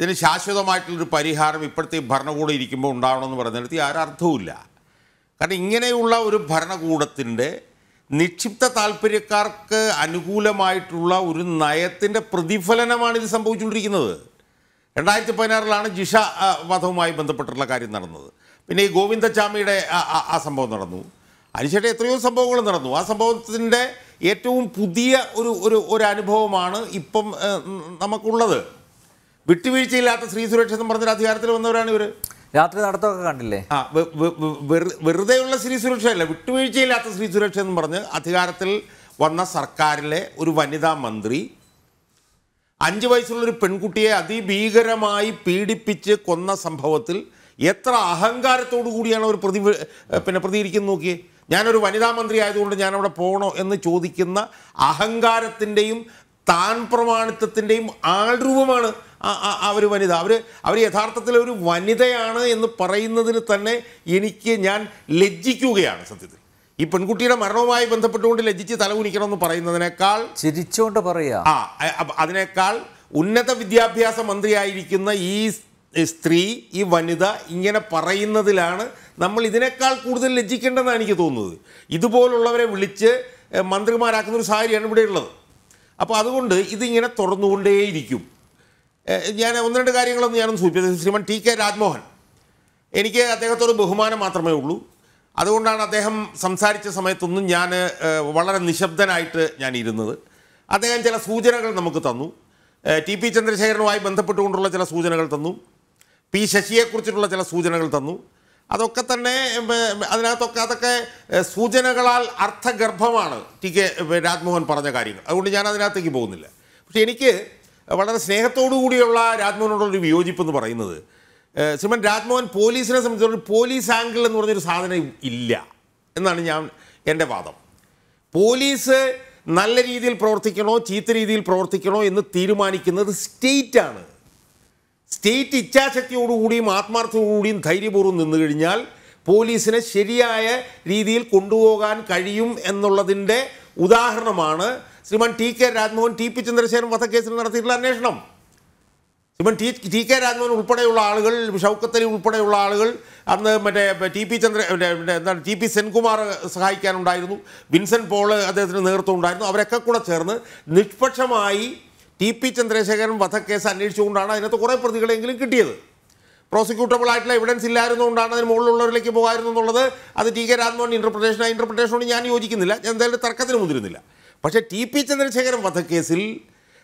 Speaker 5: ഇതിന് ശാശ്വതമായിട്ടുള്ളൊരു പരിഹാരം ഇപ്പോഴത്തെ ഭരണകൂടം ഇരിക്കുമ്പോൾ ഉണ്ടാവണമെന്ന് പറയുന്നിടത്ത് യാതൊരു അർത്ഥവുമില്ല. കാരണം ഇങ്ങനെയുള്ള ഒരു ഭരണകൂടത്തിന്റെ നിക്ഷിപ്ത താല്പര്യക്കാർക്ക് അനുകൂലമായിട്ടുള്ള ഒരു നയത്തിന്റെ പ്രതിഫലനമാണ് ഇത് സംഭവിച്ചുകൊണ്ടിരിക്കുന്നത്. രണ്ടായിരത്തി പതിനാറിലാണ് ജിഷ വധവുമായി ബന്ധപ്പെട്ടുള്ള കാര്യം നടന്നത്. പിന്നെ ഈ ഗോവിന്ദച്ചാമിയുടെ ആ സംഭവം നടന്നു. അതിനുശേഷം എത്രയോ സംഭവങ്ങൾ നടന്നു. ആ സംഭവത്തിന്റെ ഏറ്റവും പുതിയ ഒരു ഒരു ഒരു അനുഭവമാണ് ഇപ്പം നമുക്കുള്ളത്. വിട്ടുവീഴ്ചയില്ലാത്ത സ്ത്രീ സുരക്ഷ എന്ന് പറഞ്ഞൊരു അധികാരത്തിൽ വന്നവരാണ് ഇവർ
Speaker 1: രാത്രി നടത്തമൊക്കെ കണ്ടില്ലേ?
Speaker 5: ആ വെറുതെയുള്ള സ്ത്രീ സുരക്ഷയല്ല വിട്ടുവീഴ്ചയില്ലാത്ത സ്ത്രീ സുരക്ഷ എന്ന് പറഞ്ഞ് അധികാരത്തിൽ വന്ന സർക്കാരിലെ ഒരു വനിതാ മന്ത്രി അഞ്ച് വയസ്സുള്ളൊരു പെൺകുട്ടിയെ അതിഭീകരമായി പീഡിപ്പിച്ച് കൊന്ന സംഭവത്തിൽ എത്ര അഹങ്കാരത്തോടു കൂടിയാണ് അവർ പ്രതി പിന്നെ പ്രതികരിക്കുന്നത് നോക്കിയേ? ഞാനൊരു വനിതാ മന്ത്രി ആയതുകൊണ്ട് ഞാനവിടെ അവിടെ പോകണോ എന്ന് ചോദിക്കുന്ന അഹങ്കാരത്തിന്റെയും താൻ പ്രമാണിത്വത്തിന്റെയും ആൾരൂപമാണ് അവർ വനിത. അവർ അവർ യഥാർത്ഥത്തിൽ ഒരു വനിതയാണ് എന്ന് പറയുന്നതിന് തന്നെ എനിക്ക് ഞാൻ ലജ്ജിക്കുകയാണ് സത്യത്തിൽ. ഈ പെൺകുട്ടിയുടെ മരണവുമായി ബന്ധപ്പെട്ടുകൊണ്ട് ലജ്ജിച്ച് തലകുനിക്കണമെന്ന് പറയുന്നതിനേക്കാൾ
Speaker 1: ചിരിച്ചുകൊണ്ട് പറയുക.
Speaker 5: ആ അതിനേക്കാൾ ഉന്നത വിദ്യാഭ്യാസ മന്ത്രിയായിരിക്കുന്ന ഈ സ്ത്രീ ഈ വനിത ഇങ്ങനെ പറയുന്നതിലാണ് നമ്മൾ ഇതിനേക്കാൾ കൂടുതൽ ലജ്ജിക്കേണ്ടതെന്നാണ് എനിക്ക് തോന്നുന്നത്. ഇതുപോലുള്ളവരെ വിളിച്ച് മന്ത്രിമാരാക്കുന്ന ഒരു സാഹചര്യമാണ് ഇവിടെ ഉള്ളത് അപ്പോൾ അതുകൊണ്ട് ഇതിങ്ങനെ തുറന്നുകൊണ്ടേയിരിക്കും. ഞാൻ ഒന്ന് രണ്ട് കാര്യങ്ങളൊന്നും ഞാനൊന്ന് സൂചിപ്പിച്ചത് ശ്രീമാൻ ടി കെ രാജ്മോഹൻ. എനിക്ക് അദ്ദേഹത്തോട് ബഹുമാനം മാത്രമേ ഉള്ളൂ. അതുകൊണ്ടാണ് അദ്ദേഹം സംസാരിച്ച സമയത്തൊന്നും ഞാൻ വളരെ നിശബ്ദനായിട്ട് ഞാൻ ഇരുന്നത്. അദ്ദേഹം ചില സൂചനകൾ നമുക്ക് തന്നു. ടി പി ചന്ദ്രശേഖരനുമായി ബന്ധപ്പെട്ടുകൊണ്ടുള്ള ചില സൂചനകൾ തന്നു. പി ശശിയെക്കുറിച്ചിട്ടുള്ള ചില സൂചനകൾ തന്നു. അതൊക്കെ തന്നെ അതിനകത്തൊക്കെ അതൊക്കെ സൂചനകളാൽ അർത്ഥഗർഭമാണ്. ടി കെ രാജ്മോഹൻ പറഞ്ഞ കാര്യങ്ങൾ. അതുകൊണ്ട് ഞാൻ അതിനകത്തേക്ക് പോകുന്നില്ല. പക്ഷേ എനിക്ക് വളരെ സ്നേഹത്തോടു കൂടിയുള്ള രാജ്മോഹനോടൊരു വിയോജിപ്പ് എന്ന് പറയുന്നത് ശ്രീമൻ രാജ്മോഹൻ പോലീസിനെ സംബന്ധിച്ചിടത്തോളം പോലീസ് ആംഗിൾ എന്ന് പറഞ്ഞൊരു സാധനം ഇല്ല എന്നാണ് ഞാൻ എന്റെ വാദം. പോലീസ് നല്ല രീതിയിൽ പ്രവർത്തിക്കണോ ചീത്ത രീതിയിൽ പ്രവർത്തിക്കണോ എന്ന് തീരുമാനിക്കുന്നത് സ്റ്റേറ്റാണ്. സ്റ്റേറ്റ് ഇച്ഛാശക്തിയോടുകൂടിയും ആത്മാർത്ഥതയോടുകൂടിയും ധൈര്യപൂർവം നിന്നു കഴിഞ്ഞാൽ പോലീസിനെ ശരിയായ രീതിയിൽ കൊണ്ടുപോകാൻ കഴിയും എന്നുള്ളതിന്റെ ഉദാഹരണമാണ് Shriman T K Rajmohan T P Chandrasekharan വധക്കേസിൽ നടത്തിയിട്ടുള്ള അന്വേഷണം. Shriman T T K Rajmohan ഉൾപ്പെടെയുള്ള ആളുകൾ ഷൗക്കത്തലി ഉൾപ്പെടെയുള്ള ആളുകൾ അന്ന് മറ്റേ ടി പി ചന്ദ്ര എന്താണ് ടി പി സെൻകുമാർ സഹായിക്കാനുണ്ടായിരുന്നു. വിൻസെന്റ് പോൾ അദ്ദേഹത്തിന് നേതൃത്വം ഉണ്ടായിരുന്നു. അവരൊക്കെ കൂടെ ചേർന്ന് നിഷ്പക്ഷമായി ടി പി ചന്ദ്രശേഖരൻ വധക്കേസ് അന്വേഷിച്ചുകൊണ്ടാണ് അതിനകത്ത് കുറേ പ്രതികളെങ്കിലും കിട്ടിയത്. പ്രോസിക്യൂട്ടബിൾ ആയിട്ടുള്ള എവിഡൻസ് ഇല്ലായിരുന്നുകൊണ്ടാണ് അതിന് മുകളിലുള്ളവരിലേക്ക് പോകായിരുന്നു എന്നുള്ളത് അത് ടി കെ രാജ്മോഹൻ ഇന്റർപ്രിട്ടേഷൻ ആ ഇന്റർപ്രിട്ടേഷനോട് ഞാൻ യോജിക്കുന്നില്ല. ഞാൻ എന്തായാലും തർക്കത്തിന് മുതിരുന്നില്ല. പക്ഷേ ടി പി ചന്ദ്രശേഖരൻ വധക്കേസിൽ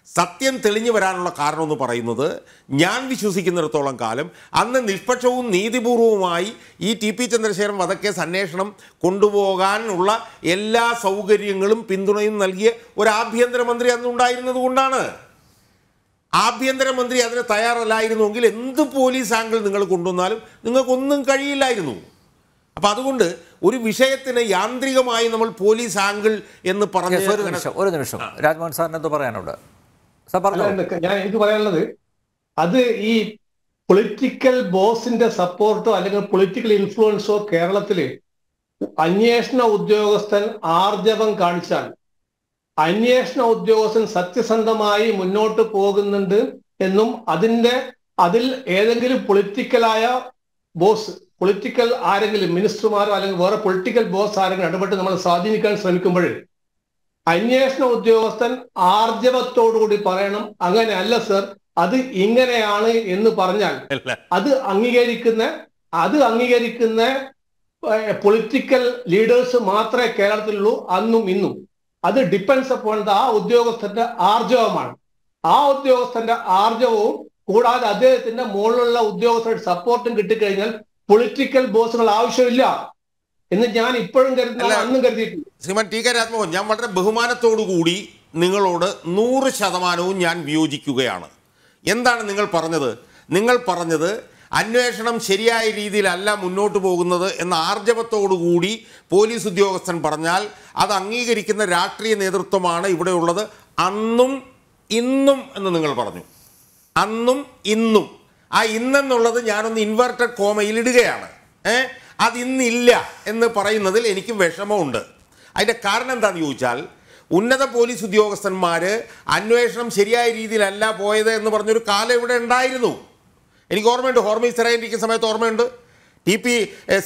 Speaker 5: സത്യം തെളിഞ്ഞു വരാനുള്ള കാരണം എന്ന് പറയുന്നത് ഞാൻ വിശ്വസിക്കുന്നിടത്തോളം കാലം അന്ന് നിഷ്പക്ഷവും നീതിപൂർവവുമായി ഈ ടി പി ചന്ദ്രശേഖരൻ വധക്കേസ് അന്വേഷണം കൊണ്ടുപോകാനുള്ള എല്ലാ സൗകര്യങ്ങളും പിന്തുണയും നൽകിയ ഒരു ആഭ്യന്തരമന്ത്രി അന്നുണ്ടായിരുന്നത് കൊണ്ടാണ്. ആഭ്യന്തരമന്ത്രി അതിന് തയ്യാറല്ലായിരുന്നുവെങ്കിൽ എന്ത് പോലീസ് ആംഗിൾ നിങ്ങൾ കൊണ്ടുവന്നാലും നിങ്ങൾക്കൊന്നും കഴിയില്ലായിരുന്നു. അപ്പം അതുകൊണ്ട് ഒരു വിഷയത്തിന് യാന്ത്രികമായി നമ്മൾ പോലീസ് ആംഗിൾ എന്ന് പറഞ്ഞ
Speaker 1: ഒരു നിമിഷം ഒരു നിമിഷം. രാജ്മോഹൻ സാറിന് എന്ത് പറയാനുണ്ട്? സാർ
Speaker 6: ഞാൻ എനിക്ക് പറയാനുള്ളത് അത് ഈ പൊളിറ്റിക്കൽ ബോസിന്റെ സപ്പോർട്ടോ അല്ലെങ്കിൽ പൊളിറ്റിക്കൽ ഇൻഫ്ലുവൻസോ കേരളത്തിൽ അന്വേഷണ ഉദ്യോഗസ്ഥൻ ആർജവം കാണിച്ചാൽ അന്വേഷണ ഉദ്യോഗസ്ഥൻ സത്യസന്ധമായി മുന്നോട്ട് പോകുന്നുണ്ട് എന്നും അതിന്റെ അതിൽ ഏതെങ്കിലും പൊളിറ്റിക്കലായ ബോസ് പൊളിറ്റിക്കൽ ആരെങ്കിലും മിനിസ്റ്റർമാരോ അല്ലെങ്കിൽ വേറെ പൊളിറ്റിക്കൽ ബോസ് ആരെങ്കിലും ഇടപെട്ട് നമ്മൾ സ്വാധീനിക്കാൻ ശ്രമിക്കുമ്പോൾ അന്വേഷണ ഉദ്യോഗസ്ഥൻ ആർജവത്തോടുകൂടി പറയണം അങ്ങനെ അല്ല സർ അത് ഇങ്ങനെയാണ് എന്ന് പറഞ്ഞാൽ അത് അംഗീകരിക്കുന്ന അത് അംഗീകരിക്കുന്ന പൊളിറ്റിക്കൽ ലീഡേഴ്സ് മാത്രമേ കേരളത്തിലുള്ളൂ അന്നും ഇന്നും. അത് ഡിപ്പെൻസ് അപ്പോൾ ആ ഉദ്യോഗസ്ഥന്റെ ആർജവമാണ്. ആ ഉദ്യോഗസ്ഥന്റെ ആർജവവും കൂടാതെ അദ്ദേഹത്തിന്റെ മുകളിലുള്ള ഉദ്യോഗസ്ഥരുടെ സപ്പോർട്ടും കിട്ടിക്കഴിഞ്ഞാൽ പൊളിറ്റിക്കൽ ബോസുകൾ ആവശ്യമില്ല എന്ന് ഞാൻ ഇപ്പോഴും
Speaker 5: കരുതുന്നില്ല
Speaker 6: അന്നും കരുതിയിട്ടില്ല
Speaker 5: ശ്രീമാൻ ടി കെ രാജ്മോഹൻ ഞാൻ വളരെ ബഹുമാനത്തോടു കൂടി നിങ്ങളോട് നൂറ് ശതമാനവും ഞാൻ വിയോജിക്കുകയാണ്. എന്താണ് നിങ്ങൾ പറഞ്ഞത്? നിങ്ങൾ പറഞ്ഞത് അന്വേഷണം ശരിയായ രീതിയിലല്ല മുന്നോട്ട് പോകുന്നത് എന്ന ആർജവത്തോടുകൂടി പോലീസ് ഉദ്യോഗസ്ഥൻ പറഞ്ഞാൽ അത് അംഗീകരിക്കുന്ന രാഷ്ട്രീയ നേതൃത്വമാണ് ഇവിടെ ഉള്ളത്. അന്നും ഇന്നും എന്ന് നിങ്ങൾ പറഞ്ഞു. അന്നും ഇന്നും. ആ ഇന്നെന്നുള്ളത് ഞാനൊന്ന് ഇൻവെർട്ടഡ് കോമയിൽ ഇടുകയാണ്. ഏ? അതിന്നില്ല എന്ന് പറയുന്നതിൽ എനിക്ക് വിഷമമുണ്ട്. അതിന്റെ കാരണം എന്താണെന്ന് ചോദിച്ചാൽ ഉന്നത പോലീസ് ഉദ്യോഗസ്ഥന്മാർ അന്വേഷണം ശരിയായ രീതിയിലല്ല പോയത് എന്ന് പറഞ്ഞൊരു കാലം ഇവിടെ ഉണ്ടായിരുന്നു. എനിക്ക് ഓർമ്മയുണ്ട് ഹോർമി തെരഞ്ഞെടുക്കുന്ന സമയത്ത് ഓർമ്മയുണ്ട്. ടി പി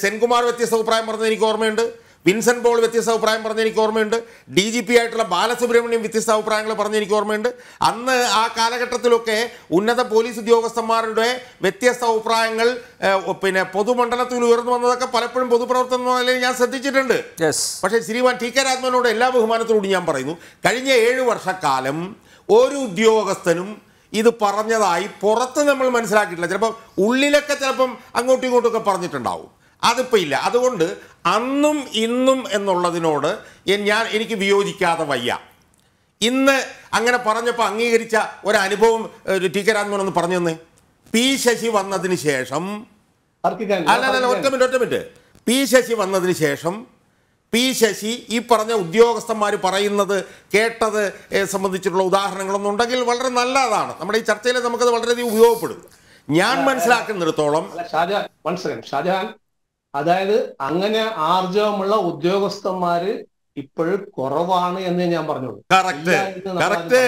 Speaker 5: സെൻകുമാർ വ്യത്യസ്ത അഭിപ്രായം പറഞ്ഞത് എനിക്ക് ഓർമ്മയുണ്ട്. വിൻസെന്റ് പോൾ വ്യത്യസ്ത അഭിപ്രായം പറഞ്ഞ എനിക്ക് ഓർമ്മയുണ്ട്. ഡി ജി പി ആയിട്ടുള്ള ബാലസുബ്രഹ്മണ്യം വ്യത്യസ്ത അഭിപ്രായങ്ങൾ പറഞ്ഞ എനിക്ക് ഓർമ്മയുണ്ട്. അന്ന് ആ കാലഘട്ടത്തിലൊക്കെ ഉന്നത പോലീസ് ഉദ്യോഗസ്ഥന്മാരുടെ വ്യത്യസ്ത അഭിപ്രായങ്ങൾ പിന്നെ പൊതുമണ്ഡലത്തിൽ ഉയർന്നു വന്നതൊക്കെ പലപ്പോഴും പൊതുപ്രവർത്തന ഞാൻ ശ്രദ്ധിച്ചിട്ടുണ്ട്. പക്ഷേ ശ്രീമാൻ ടി കെ രാജ്മനോട് എല്ലാ ബഹുമാനത്തോടും ഞാൻ പറയുന്നു കഴിഞ്ഞ ഏഴ് വർഷക്കാലം ഒരു ഉദ്യോഗസ്ഥനും ഇത് പറഞ്ഞതായി പുറത്ത് നമ്മൾ മനസ്സിലാക്കിയിട്ടില്ല. ചിലപ്പം ഉള്ളിലൊക്കെ ചിലപ്പം അങ്ങോട്ടും ഇങ്ങോട്ടും ഒക്കെ പറഞ്ഞിട്ടുണ്ടാവും. അതിപ്പോൾ ഇല്ല. അതുകൊണ്ട് അന്നും ഇന്നും എന്നുള്ളതിനോട് ഞാൻ എനിക്ക് വിയോജിക്കാതെ വയ്യ. ഇന്ന് അങ്ങനെ പറഞ്ഞപ്പോൾ അംഗീകരിച്ച ഒരനുഭവം ടി കെ ഒന്ന് പറഞ്ഞു തന്നെ പി ശശി വന്നതിന് ശേഷം അല്ല അല്ല ഒറ്റ മിനിറ്റ് ഒറ്റ മിനിറ്റ്. പി ശശി വന്നതിന് ശേഷം പി ശശി ഈ പറഞ്ഞ ഉദ്യോഗസ്ഥന്മാർ പറയുന്നത് കേട്ടത് സംബന്ധിച്ചിട്ടുള്ള ഉദാഹരണങ്ങളൊന്നും ഉണ്ടെങ്കിൽ വളരെ നല്ലതാണ്. നമ്മുടെ ഈ ചർച്ചയിൽ നമുക്കത് വളരെയധികം ഉപയോഗപ്പെടും. ഞാൻ മനസ്സിലാക്കുന്നിടത്തോളം
Speaker 6: ഷാജഹാൻ അതായത് അങ്ങനെ ആർജവമുള്ള ഉദ്യോഗസ്ഥന്മാര് ഇപ്പോഴും കുറവാണ് എന്ന് ഞാൻ പറഞ്ഞോളൂ
Speaker 5: കറക്റ്റ് കറക്റ്റ്.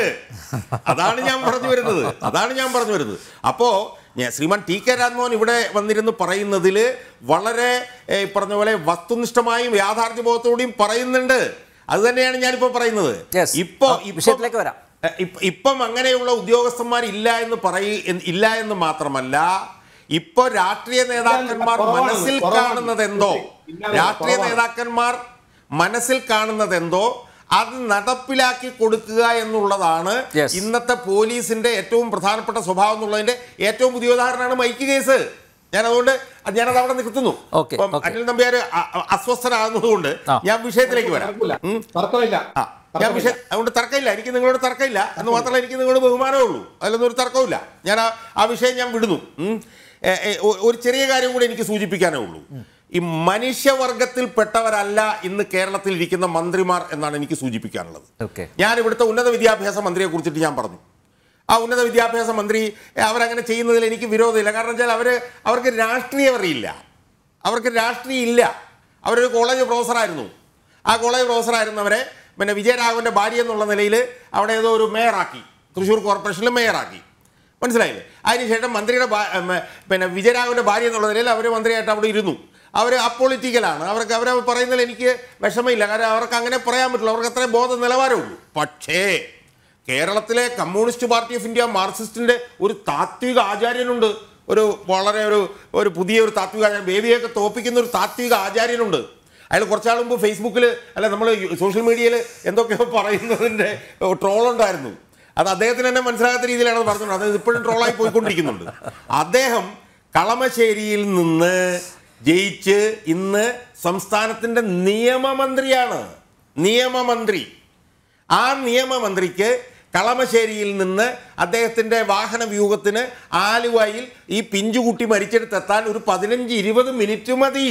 Speaker 5: അതാണ് ഞാൻ പറഞ്ഞു വരുന്നത്. അതാണ് ഞാൻ പറഞ്ഞു വരുന്നത്. അപ്പോ ശ്രീമാൻ ടി കെ രാജ്മോഹൻ ഇവിടെ വന്നിരുന്ന് പറയുന്നതിൽ വളരെ ഈ പറഞ്ഞ പോലെ വസ്തുനിഷ്ഠമായും യാഥാർത്ഥ്യബോധത്തോടെയും പറയുന്നുണ്ട്. അത് തന്നെയാണ് ഞാനിപ്പോ പറയുന്നത്.
Speaker 1: ഇപ്പോൾ വിഷയത്തിലേക്ക് വരാം.
Speaker 5: ഇപ്പം അങ്ങനെയുള്ള ഉദ്യോഗസ്ഥന്മാർ ഇല്ല എന്ന് പറയ ഇല്ല എന്ന് മാത്രമല്ല ഇപ്പൊ രാഷ്ട്രീയ നേതാക്കന്മാർ മനസ്സിൽ കാണുന്നത് എന്തോ രാഷ്ട്രീയ നേതാക്കന്മാർ മനസ്സിൽ കാണുന്നത് എന്തോ അത് നടപ്പിലാക്കി കൊടുക്കുക എന്നുള്ളതാണ് ഇന്നത്തെ പോലീസിന്റെ ഏറ്റവും പ്രധാനപ്പെട്ട സ്വഭാവം എന്നുള്ളതിന്റെ ഏറ്റവും പുതിയ ഉദാഹരണമാണ് മൈക്ക് കേസ്. ഞാൻ അതുകൊണ്ട് ഞാനത് അവിടെ നിർത്തുന്നു
Speaker 1: ഓക്കേ,
Speaker 5: അനിൽ അ- അസ്വസ്ഥനാകുന്നതുകൊണ്ട് ഞാൻ വിഷയത്തിലേക്ക് വരാം. ഞാൻ വിഷയം അതുകൊണ്ട് തർക്കമില്ല. എനിക്ക് നിങ്ങളോട് തർക്കമില്ല. എന്ന് മാത്രമല്ല എനിക്ക് നിങ്ങളോട് ബഹുമാനമേ ഉള്ളൂ അതിലൊന്നും ഒരു തർക്കമില്ല ഞാൻ ആ വിഷയം ഞാൻ വിടുന്നു. ഒരു ചെറിയ കാര്യം കൂടി എനിക്ക് സൂചിപ്പിക്കാനേ ഉള്ളൂ. ഈ മനുഷ്യവർഗത്തിൽപ്പെട്ടവരല്ല ഇന്ന് കേരളത്തിൽ ഇരിക്കുന്ന മന്ത്രിമാർ എന്നാണ് എനിക്ക് സൂചിപ്പിക്കാനുള്ളത്.
Speaker 1: ഓക്കെ
Speaker 5: ഞാൻ ഇവിടുത്തെ ഉന്നത വിദ്യാഭ്യാസ മന്ത്രിയെ കുറിച്ചിട്ട് ഞാൻ പറഞ്ഞു. ആ ഉന്നത വിദ്യാഭ്യാസ മന്ത്രി അവരങ്ങനെ ചെയ്യുന്നതിൽ എനിക്ക് വിരോധമില്ല. കാരണം വെച്ചാൽ അവർ അവർക്ക് രാഷ്ട്രീയം അറിയില്ല. അവർക്ക് രാഷ്ട്രീയം ഇല്ല. അവരൊരു കോളേജ് പ്രൊഫസറായിരുന്നു. ആ കോളേജ് പ്രൊഫസറായിരുന്നവരെ പിന്നെ വിജയരാഘവന്റെ ഭാര്യ എന്നുള്ള നിലയിൽ അവിടെ ഏതോ ഒരു മേയറാക്കി. തൃശ്ശൂർ കോർപ്പറേഷനിൽ മേയറാക്കി. മനസ്സിലായില്ലേ? അതിനുശേഷം മന്ത്രിയുടെ പിന്നെ വിജയരാഘവന്റെ ഭാര്യ എന്നുള്ള നിലയിൽ അവർ മന്ത്രിയായിട്ട് അവിടെ ഇരുന്നു. അവർ അപ്പൊളിറ്റിക്കലാണ് അവർക്ക് അവർ പറയുന്നതിൽ എനിക്ക് വിഷമമില്ല. കാരണം അവർക്ക് അങ്ങനെ പറയാൻ പറ്റില്ല. അവർക്ക് അത്രയും ബോധ നിലവാരമുള്ളൂ പക്ഷേ കേരളത്തിലെ കമ്മ്യൂണിസ്റ്റ് പാർട്ടി ഓഫ് ഇന്ത്യ മാർക്സിസ്റ്റിന്റെ ഒരു താത്വിക ആചാര്യനുണ്ട്. ഒരു വളരെ ഒരു ഒരു പുതിയ ഒരു താത്വിക ആചാര്യൻ ബേബിയൊക്കെ തോപ്പിക്കുന്ന ഒരു താത്വിക ആചാര്യനുണ്ട്. അയാൾ കുറച്ചാൾ മുമ്പ് ഫേസ്ബുക്കിൽ അല്ല നമ്മൾ സോഷ്യൽ മീഡിയയിൽ എന്തൊക്കെയോ പറയുന്നതിന്റെ ട്രോളുണ്ടായിരുന്നു അത് അദ്ദേഹത്തിന് തന്നെ മനസ്സിലാകാത്ത രീതിയിലാണ് പറഞ്ഞത്. അത് ഇപ്പോഴും ട്രോളായി പോയിക്കൊണ്ടിരിക്കുന്നുണ്ട്. അദ്ദേഹം കളമശ്ശേരിയിൽ നിന്ന് ജയിച്ച് ഇന്ന് സംസ്ഥാനത്തിന്റെ നിയമമന്ത്രിയാണ്. നിയമമന്ത്രി. ആ നിയമമന്ത്രിക്ക് കളമശ്ശേരിയിൽ നിന്ന് അദ്ദേഹത്തിന്റെ വാഹന വ്യൂഹത്തിന് ആലുവയിൽ ഈ പിഞ്ചുകുട്ടി മരിച്ചെടുത്തെത്താൻ ഒരു പതിനഞ്ച് ഇരുപത് മിനിറ്റ് മതി.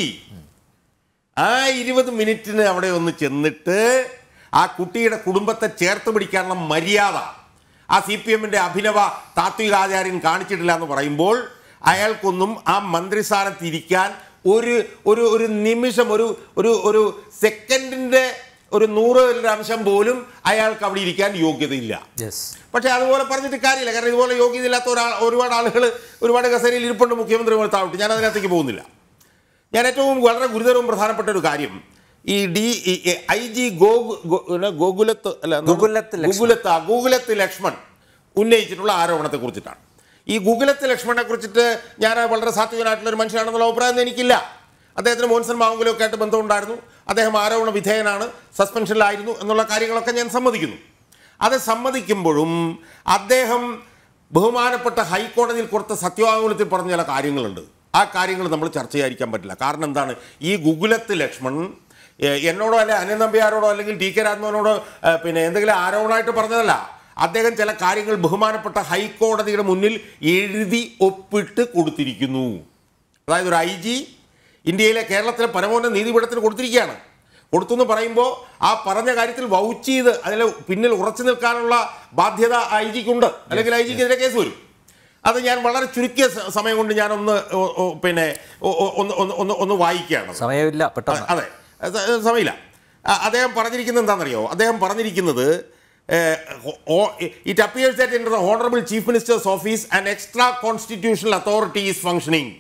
Speaker 5: ആ ഇരുപത് മിനിറ്റിന് അവിടെ ഒന്ന് ചെന്നിട്ട് ആ കുട്ടിയുടെ കുടുംബത്തെ ചേർത്ത് പിടിക്കാനുള്ള മര്യാദ. ആ സി പി എമ്മിന്റെ അഭിനവ താത്വികാചാര്യൻ കാണിച്ചിട്ടില്ല എന്ന് പറയുമ്പോൾ അയാൾക്കൊന്നും ആ മന്ത്രിസ്ഥാനത്ത് ഇരിക്കാൻ ഒരു ഒരു ഒരു നിമിഷം ഒരു ഒരു ഒരു സെക്കൻഡിന്റെ ഒരു നൂറ് അംശം പോലും അയാൾക്ക് അവിടെ ഇരിക്കാൻ യോഗ്യതയില്ല. പക്ഷേ അതുപോലെ പറഞ്ഞിട്ട് കാര്യമില്ല. കാരണം ഇതുപോലെ യോഗ്യത ഇല്ലാത്ത ഒരാൾ ഒരുപാട് ആളുകൾ ഒരുപാട് കസേരയിൽ ഇരിപ്പുണ്ട്. മുഖ്യമന്ത്രി താവട്ടെ ഞാൻ അതിനകത്തേക്ക് പോകുന്നില്ല. ഞാൻ ഏറ്റവും വളരെ ഗുരുതരവും പ്രധാനപ്പെട്ട ഒരു കാര്യം. ഈ ഡി ഐ ജി ഗോകുലത്ത് അല്ല?
Speaker 1: ഗോകുലത്ത്.
Speaker 5: ഗോകുലത്ത് ഗോകുലത്ത് ലക്ഷ്മൺ ഉന്നയിച്ചിട്ടുള്ള ആരോപണത്തെ കുറിച്ചിട്ടാണ് ഈ ഗൂഗിളത്തെ ലക്ഷ്മണനെ കുറിച്ചിട്ട് ഞാൻ വളരെ സാത്വികനായിട്ടുള്ള ഒരു മനുഷ്യനാണെന്നുള്ള അഭിപ്രായം എനിക്കില്ല. അദ്ദേഹത്തിന് മോൻസൺ മാവുങ്കലൊക്കെ ആയിട്ട് ബന്ധമുണ്ടായിരുന്നു. അദ്ദേഹം ആരോപണ വിധേയനാണ് സസ്പെൻഷനിലായിരുന്നു എന്നുള്ള കാര്യങ്ങളൊക്കെ ഞാൻ സമ്മതിക്കുന്നു. അത് സമ്മതിക്കുമ്പോഴും അദ്ദേഹം ബഹുമാനപ്പെട്ട ഹൈക്കോടതിയിൽ കൊടുത്ത സത്യവാങ്മൂലത്തിൽ പറഞ്ഞ ചില കാര്യങ്ങളുണ്ട്. ആ കാര്യങ്ങൾ നമ്മൾ ചർച്ച ചെയ്യാതിരിക്കാൻ പറ്റില്ല. കാരണം എന്താണ്? ഈ ഗുഗുലത്ത് ലക്ഷ്മൺ ഏഹ്, എന്നോടോ അല്ലെ അനിൽ നമ്പ്യാരോടോ അല്ലെങ്കിൽ ടി കെ രാജ്മോഹനോടോ പിന്നെ എന്തെങ്കിലും ആരോപണമായിട്ട് പറഞ്ഞതല്ല. അദ്ദേഹം ചില കാര്യങ്ങൾ ബഹുമാനപ്പെട്ട ഹൈക്കോടതിയുടെ മുന്നിൽ എഴുതി ഒപ്പിട്ട് കൊടുത്തിരിക്കുന്നു. അതായത് ഒരു ഐ ജി ഇന്ത്യയിലെ കേരളത്തിലെ പരമോന്നത നീതിപീഠത്തിന് കൊടുത്തിരിക്കുകയാണ്. കൊടുത്തു എന്ന് പറയുമ്പോൾ ആ പറഞ്ഞ കാര്യത്തിൽ വൗച്ച് ചെയ്ത് അതിൽ പിന്നിൽ ഉറച്ചു നിൽക്കാനുള്ള ബാധ്യത ഐ ജിക്കുണ്ട് അല്ലെങ്കിൽ ഐ ജിക്കെതിരെ കേസ് വരും. അത് ഞാൻ വളരെ ചുരുക്കിയ സമയം കൊണ്ട് ഞാനൊന്ന് പിന്നെ ഒന്ന് ഒന്ന് ഒന്ന് ഒന്ന് വായിക്കുകയാണ്.
Speaker 1: സമയമില്ല പെട്ടെന്ന്.
Speaker 5: അതെ. സമയമില്ല. അദ്ദേഹം പറഞ്ഞിരിക്കുന്നത് എന്താണെന്നറിയോ? അദ്ദേഹം പറഞ്ഞിരിക്കുന്നത് it appears that in the honourable chief minister's office and extra constitutional authority is functioning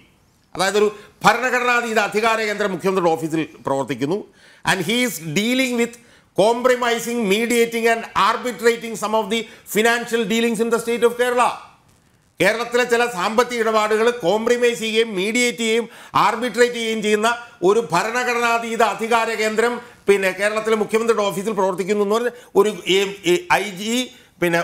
Speaker 5: അതായത് ഒരു ഭരണഘടനാതീത അധികാര കേന്ദ്രം മുഖ്യമന്ത്രിയുടെ ഓഫീസിൽ പ്രവർത്തിക്കുന്നു. And he's dealing with compromising mediating and arbitrating some of the financial dealings in the state of Kerala കേരളത്തിലെ ചില സാമ്പത്തിക ഇടപാടുകൾ കോംപ്രമൈസ് ചെയ്യുകയും മീഡിയേറ്റ് ചെയ്യുകയും ആർബിട്രേറ്റ് ചെയ്യുകയും ചെയ്യുന്ന ഒരു ഭരണഘടനാതീത അധികാര കേന്ദ്രം പിന്നെ കേരളത്തിലെ മുഖ്യമന്ത്രിയുടെ ഓഫീസിൽ പ്രവർത്തിക്കുന്നു എന്ന് പറഞ്ഞ് ഒരു ഐ ജി പിന്നെ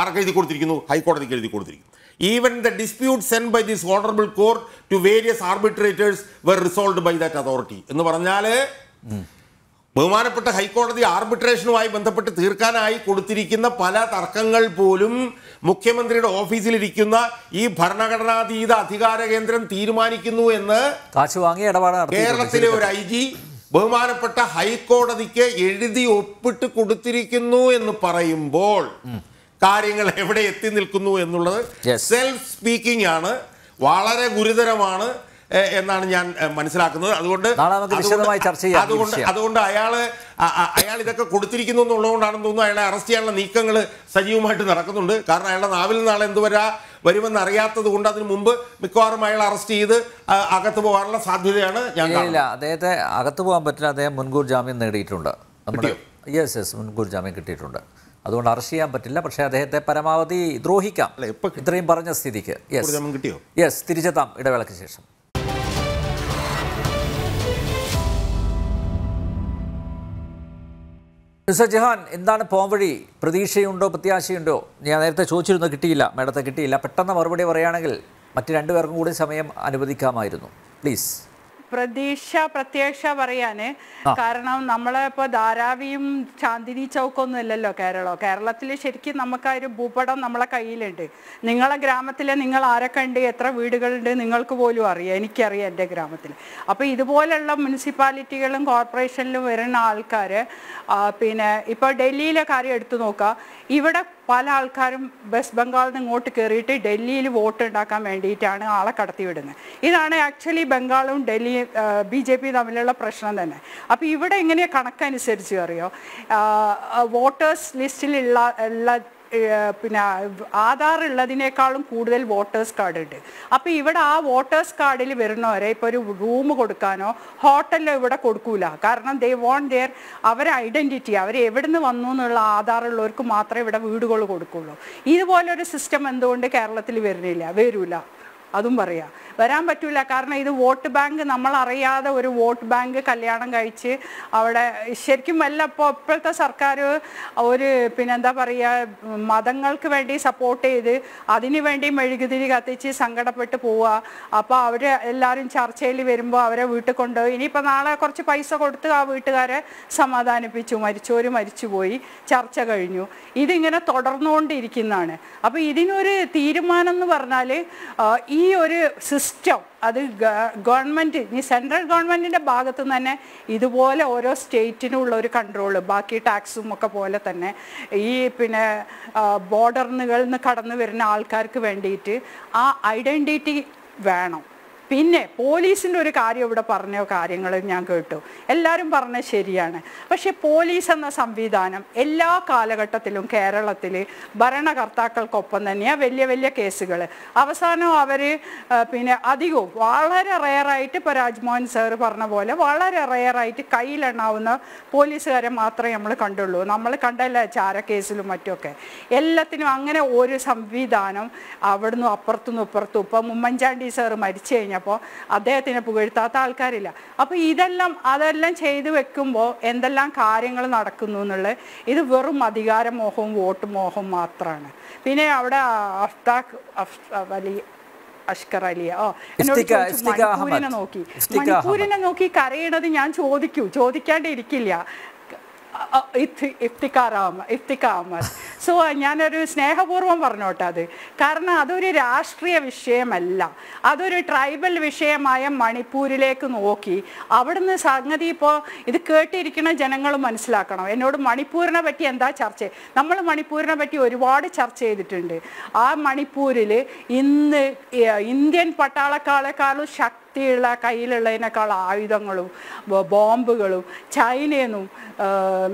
Speaker 5: ആർക്ക് എഴുതി കൊടുത്തിരിക്കുന്നു? ഹൈക്കോടതിക്ക് എഴുതി കൊടുത്തിരിക്കുന്നു. Even the dispute send by this honourable court to various arbitrators were resolve by that authority എന്ന് പറഞ്ഞാൽ ബഹുമാനപ്പെട്ട ഹൈക്കോടതി ആർബിട്രേഷനുമായി ബന്ധപ്പെട്ട് തീർക്കാനായി കൊടുത്തിരിക്കുന്ന പല തർക്കങ്ങൾ പോലും മുഖ്യമന്ത്രിയുടെ ഓഫീസിലിരിക്കുന്ന ഈ ഭരണഘടനാതീത അധികാര കേന്ദ്രം തീരുമാനിക്കുന്നു എന്ന്
Speaker 1: കാശ് വാങ്ങി ഇടപാട് നടത്തിയിട്ടുണ്ട്.
Speaker 5: കേരളത്തിലെ ഒരു ഐ ജി ബഹുമാനപ്പെട്ട ഹൈക്കോടതിക്ക് എഴുതി ഒപ്പിട്ട് കൊടുത്തിരിക്കുന്നു എന്ന് പറയുമ്പോൾ കാര്യങ്ങൾ എവിടെ എത്തി നിൽക്കുന്നു എന്നുള്ളത് സെൽഫ് സ്പീക്കിംഗ് ആണ്. വളരെ ഗുരുതരമാണ്. എന്നാണ് ഞാൻ മനസ്സിലാക്കുന്നത്. അതുകൊണ്ട് അതുകൊണ്ട് അതുകൊണ്ട് അയാൾ അയാൾ ഇതൊക്കെ കൊടുത്തിരിക്കുന്നു എന്നുള്ളതുകൊണ്ടാണെന്ന് തോന്നുന്നു അയാളെ അറസ്റ്റ് ചെയ്യാനുള്ള നീക്കങ്ങൾ സജീവമായിട്ട് നടക്കുന്നുണ്ട്. കാരണം അയാളുടെ നാവിൽ നാളെ എന്ത് വരാ വരുമെന്ന് അറിയാത്തത് കൊണ്ട് അതിന് മുമ്പ് മിക്കവാറും അയാൾ അറസ്റ്റ് ചെയ്ത് അകത്ത് പോകാനുള്ള സാധ്യതയാണ് ഞാൻ
Speaker 1: ഇല്ല, അദ്ദേഹത്തെ അകത്ത് പോകാൻ പറ്റില്ല. അദ്ദേഹം മുൻകൂർ ജാമ്യം നേടിയിട്ടുണ്ട്. യെസ് യെസ് മുൻകൂർ ജാമ്യം കിട്ടിയിട്ടുണ്ട്. അതുകൊണ്ട് അറസ്റ്റ് ചെയ്യാൻ പറ്റില്ല. പക്ഷേ അദ്ദേഹത്തെ പരമാവധി ദ്രോഹിക്കാം? ഇത്രയും പറഞ്ഞ സ്ഥിതിക്ക്. യെസ്
Speaker 5: കിട്ടിയോ?
Speaker 1: യെസ് തിരിച്ചെത്താം ഇടവേളയ്ക്ക് ശേഷം. മിസ്റ്റർ ജഹാൻ എന്താണ് പോംവഴി പ്രതീക്ഷയുണ്ടോ പ്രത്യാശയുണ്ടോ? ഞാൻ നേരത്തെ ചോദിച്ചിരുന്നു കിട്ടിയില്ല മേഡത്തെ കിട്ടിയില്ല. പെട്ടെന്ന് മറുപടി പറയുകയാണെങ്കിൽ മറ്റ് രണ്ടുപേർക്കും കൂടി സമയം അനുവദിക്കാമായിരുന്നു. പ്ലീസ്
Speaker 4: പ്രതീക്ഷ പ്രത്യക്ഷ പറയാന് കാരണം നമ്മളെ ഇപ്പൊ ധാരാവിയും ചാന്ദിനി ചൗക്കൊന്നും ഇല്ലല്ലോ കേരളം. കേരളത്തിൽ ശരിക്കും നമുക്ക് ആ ഒരു ഭൂപടം നമ്മളെ കയ്യിലുണ്ട്. നിങ്ങളെ ഗ്രാമത്തിലെ നിങ്ങൾ ആരൊക്കെ ഉണ്ട് എത്ര വീടുകളുണ്ട് നിങ്ങൾക്ക് പോലും അറിയാം. എനിക്കറിയാം എന്റെ ഗ്രാമത്തിൽ അപ്പൊ ഇതുപോലുള്ള മുനിസിപ്പാലിറ്റികളും കോർപ്പറേഷനിലും വരുന്ന ആൾക്കാർ പിന്നെ ഇപ്പോൾ ഡൽഹിയിലെ കാര്യം എടുത്തു നോക്കുക ഇവിടെ പല ആൾക്കാരും വെസ്റ്റ് ബംഗാളിൽ നിന്ന് ഇങ്ങോട്ട് കയറിയിട്ട് ഡൽഹിയിൽ വോട്ട് ഉണ്ടാക്കാൻ വേണ്ടിയിട്ടാണ് ആളെ കടത്തിവിടുന്നത്. ഇതാണ് ആക്ച്വലി ബംഗാളും ഡൽഹി ബി ജെ പി തമ്മിലുള്ള പ്രശ്നം തന്നെ. അപ്പോൾ ഇവിടെ എങ്ങനെയാണ് കണക്കനുസരിച്ച് അറിയോ? വോട്ടേഴ്സ് ലിസ്റ്റിലുള്ള പിന്നെ ആധാർ ഉള്ളതിനേക്കാളും കൂടുതൽ വോട്ടേഴ്സ് കാർഡ് ഉണ്ട്. അപ്പോൾ ഇവിടെ ആ വോട്ടേഴ്സ് കാർഡിൽ വരുന്നവരെ ഇപ്പോൾ ഒരു റൂം കൊടുക്കാനോ ഹോട്ടലിലോ ഇവിടെ കൊടുക്കൂല. കാരണം ദേ വോണ്ട് ദെയർ അവരെ ഐഡന്റിറ്റി അവർ എവിടുന്ന് വന്നു എന്നുള്ള ആധാർ ഉള്ളവർക്ക് മാത്രമേ ഇവിടെ വീടുകൾ കൊടുക്കുള്ളൂ. ഇതുപോലൊരു സിസ്റ്റം എന്തുകൊണ്ട് കേരളത്തിൽ വരുന്നില്ല വരൂല. അതും പറയാം. വരാൻ പറ്റൂല. കാരണം ഇത് വോട്ട് ബാങ്ക് നമ്മൾ അറിയാതെ ഒരു വോട്ട് ബാങ്ക് കല്യാണം കഴിച്ച് അവിടെ ശരിക്കും വല്ല ഇപ്പോൾ ഇപ്പോഴത്തെ സർക്കാർ ഒരു പിന്നെന്താ പറയുക മതങ്ങൾക്ക് വേണ്ടി സപ്പോർട്ട് ചെയ്ത് അതിനു വേണ്ടി മെഴുകുതിരി കത്തിച്ച് സങ്കടപ്പെട്ട് പോവുക അപ്പോൾ അവർ എല്ലാവരും ചർച്ചയിൽ വരുമ്പോൾ അവരെ വീട്ടിൽ കൊണ്ടുപോയി. ഇനിയിപ്പോൾ നാളെ കുറച്ച് പൈസ കൊടുത്ത് ആ വീട്ടുകാരെ സമാധാനിപ്പിച്ചു. മരിച്ചവർ മരിച്ചുപോയി. ചർച്ച കഴിഞ്ഞു. ഇതിങ്ങനെ തുടർന്നുകൊണ്ടിരിക്കുന്നതാണ്. അപ്പോൾ ഇതിനൊരു തീരുമാനം എന്ന് പറഞ്ഞാൽ ഈ ഒരു സിസ്റ്റം അത് ഗവൺമെന്റ് ഈ സെൻട്രൽ ഗവൺമെന്റിന്റെ ഭാഗത്തു നിന്ന് തന്നെ ഇതുപോലെ ഓരോ സ്റ്റേറ്റിനും ഉള്ള ഒരു കൺട്രോൾ ബാക്കി ടാക്സും ഒക്കെ പോലെ തന്നെ ഈ പിന്നെ ബോർഡറിനുകളിൽ നിന്ന് കടന്നു വരുന്ന ആൾക്കാർക്ക് വേണ്ടിയിട്ട് ആ ഐഡന്റിറ്റി വേണം. പിന്നെ പോലീസിന്റെ ഒരു കാര്യം ഇവിടെ പറഞ്ഞ കാര്യങ്ങൾ ഞാൻ കേട്ടു. എല്ലാവരും പറഞ്ഞത് ശരിയാണ്. പക്ഷെ പോലീസ് എന്ന സംവിധാനം എല്ലാ കാലഘട്ടത്തിലും കേരളത്തിൽ ഭരണകർത്താക്കൾക്കൊപ്പം തന്നെയാണ് വലിയ വലിയ കേസുകൾ. അവസാനം അവർ പിന്നെ അധികവും വളരെ റെയറായിട്ട് ഇപ്പോൾ രാജ്മോഹൻ സർ പറഞ്ഞ പോലെ വളരെ റെയറായിട്ട് കയ്യിലെണ്ണാവുന്ന പോലീസുകാരെ മാത്രമേ നമ്മൾ കണ്ടുള്ളൂ. നമ്മൾ കണ്ടല്ല ചാര കേസിലും മറ്റുമൊക്കെ. എല്ലാത്തിനും അങ്ങനെ ഒരു സംവിധാനം അവിടുന്ന് അപ്പുറത്തുനിന്ന് ഇപ്പുറത്തും. ഇപ്പം ഉമ്മൻചാണ്ടി സാർ മരിച്ചു കഴിഞ്ഞപ്പോൾ അദ്ദേഹത്തിനെ പുകഴ്ത്താത്ത ആൾക്കാരില്ല. അപ്പോൾ ഇതെല്ലാം അതെല്ലാം ചെയ്തു വെക്കുമ്പോൾ എന്തെല്ലാം കാര്യങ്ങൾ നടക്കുന്നു എന്നുള്ളത് ഇത് വെറും അധികാരമോഹവും വോട്ട് മോഹവും മാത്രമാണ് പിന്നെ അവിടെ അഫ്താഖ് അഫ് അലി അഷ്കർ അലിയ ഓ മണിപ്പൂരിനെ നോക്കി. മണിപ്പൂരിനെ നോക്കി കരയണത് ഞാൻ ചോദിക്കൂ ചോദിക്കാണ്ട് ഇരിക്കില്ല ഇഫ്തിക്കാമത് സോ ഞാനൊരു സ്നേഹപൂർവം പറഞ്ഞോട്ടെ അത്. കാരണം അതൊരു രാഷ്ട്രീയ വിഷയമല്ല. അതൊരു ട്രൈബൽ വിഷയമായ മണിപ്പൂരിലേക്ക് നോക്കി അവിടുന്ന് സംഗതി ഇപ്പോൾ ഇത് കേട്ടിരിക്കുന്ന ജനങ്ങൾ മനസ്സിലാക്കണം. എന്നോട് മണിപ്പൂരിനെ പറ്റി എന്താ ചർച്ച? നമ്മൾ മണിപ്പൂരിനെ പറ്റി ഒരുപാട് ചർച്ച ചെയ്തിട്ടുണ്ട്. ആ മണിപ്പൂരിൽ ഇന്ന് ഇന്ത്യൻ പട്ടാളക്കാളെക്കാളും ശക്തി ശക്തിയുള്ള കയ്യിലുള്ളതിനേക്കാൾ ആയുധങ്ങളും ബോംബുകളും ചൈനയിൽ നിന്നും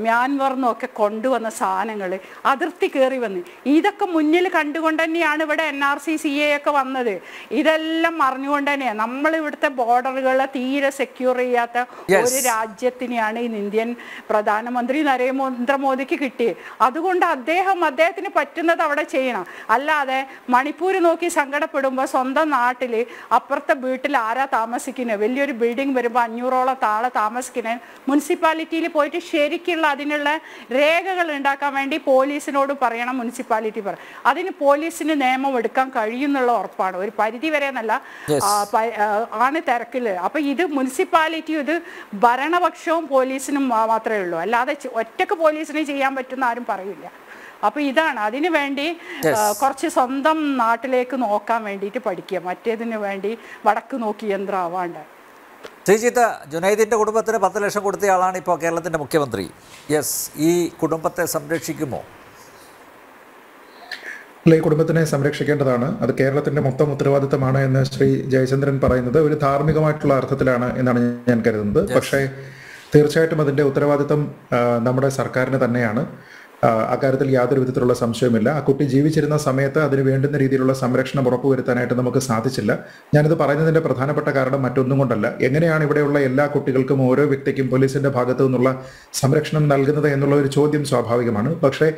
Speaker 4: മ്യാൻമറിൽ നിന്നും ഒക്കെ കൊണ്ടുവന്ന സാധനങ്ങൾ അതിർത്തി കയറി വന്ന്. ഇതൊക്കെ മുന്നിൽ കണ്ടുകൊണ്ട് തന്നെയാണ് ഇവിടെ N R C C A ഒക്കെ വന്നത്. ഇതെല്ലാം അറിഞ്ഞുകൊണ്ട് തന്നെയാണ് നമ്മൾ ഇവിടുത്തെ ബോർഡറുകളെ തീരെ സെക്യൂർ ചെയ്യാത്ത ഒരു രാജ്യത്തിനെയാണ് ഇന്ന് ഇന്ത്യൻ പ്രധാനമന്ത്രി നരേന്ദ്രമോദിക്ക് കിട്ടിയത്. അതുകൊണ്ട് അദ്ദേഹം അദ്ദേഹത്തിന് പറ്റുന്നത് അവിടെ ചെയ്യണം. അല്ലാതെ മണിപ്പൂർ നോക്കി സങ്കടപ്പെടുമ്പോൾ സ്വന്തം നാട്ടിൽ അപ്പുറത്തെ വീട്ടിൽ ആരാ താമസിക്കുന്നത്. വലിയൊരു ബിൽഡിംഗ് വരുമ്പോൾ അഞ്ഞൂറോളം താളെ താമസിക്കുന്നത്. മുനിസിപ്പാലിറ്റിയിൽ പോയിട്ട് ശരിക്കുള്ള അതിനുള്ള രേഖകൾ ഉണ്ടാക്കാൻ വേണ്ടി പോലീസിനോട് പറയണം മുനിസിപ്പാലിറ്റി പറ. അതിന് പോലീസിന് നിയമം എടുക്കാൻ കഴിയുന്നുള്ള ഉറപ്പാണ്. ഒരു പരിധി വരെ എന്നല്ല ആണ് തിരക്കിൽ. അപ്പൊ ഇത് മുനിസിപ്പാലിറ്റി ഇത് ഭരണപക്ഷവും പോലീസിനും മാത്രമേ ഉള്ളൂ. അല്ലാതെ ഒറ്റയ്ക്ക് പോലീസിന് ചെയ്യാൻ പറ്റുന്ന ആരും പറയില്ല. അപ്പൊ ഇതാണ്. അതിനു വേണ്ടി കുറച്ച് സ്വന്തം നാട്ടിലേക്ക് നോക്കാൻ വേണ്ടിയിട്ട് പഠിക്കുക. മറ്റേതിനു വേണ്ടി വടക്ക് നോക്കി യന്ത്രം ആവാണ്ട്
Speaker 1: ശ്രീജിത്ത് ജുനൈദിന്റെ കുടുംബത്തിന് പത്ത് ലക്ഷം കൊടുത്ത ആളാണ് ഇപ്പോൾ കേരളത്തിന്റെ മുഖ്യമന്ത്രി. യെസ് ഈ കുടുംബത്തെ സംരക്ഷിക്കുമോ?
Speaker 2: അല്ല ഈ കുടുംബത്തിനെ സംരക്ഷിക്കേണ്ടതാണ്. അത് കേരളത്തിന്റെ മൊത്തം ഉത്തരവാദിത്തമാണ് എന്ന് ശ്രീ ജയചന്ദ്രൻ പറയുന്നത്. ഒരു ധാർമ്മികമായിട്ടുള്ള അർത്ഥത്തിലാണ് എന്നാണ് ഞാൻ കരുതുന്നത്. പക്ഷേ തീർച്ചയായിട്ടും അതിന്റെ ഉത്തരവാദിത്തം നമ്മുടെ സർക്കാരിന് തന്നെയാണ്. അക്കാര്യത്തിൽ യാതൊരു വിധത്തിലുള്ള സംശയവുമില്ല. ആ കുട്ടി ജീവിച്ചിരുന്ന സമയത്ത് അതിന് വേണ്ടുന്ന രീതിയിലുള്ള സംരക്ഷണം ഉറപ്പുവരുത്താനായിട്ട് നമുക്ക് സാധിച്ചില്ല. ഞാനിത് പറയുന്നതിന്റെ പ്രധാനപ്പെട്ട കാരണം മറ്റൊന്നും കൊണ്ടല്ല. എങ്ങനെയാണ് ഇവിടെയുള്ള എല്ലാ കുട്ടികൾക്കും ഓരോ വ്യക്തിക്കും പോലീസിന്റെ ഭാഗത്തു നിന്നുള്ള സംരക്ഷണം നൽകുന്നത് എന്നുള്ള ഒരു ചോദ്യം സ്വാഭാവികമാണ്. പക്ഷേ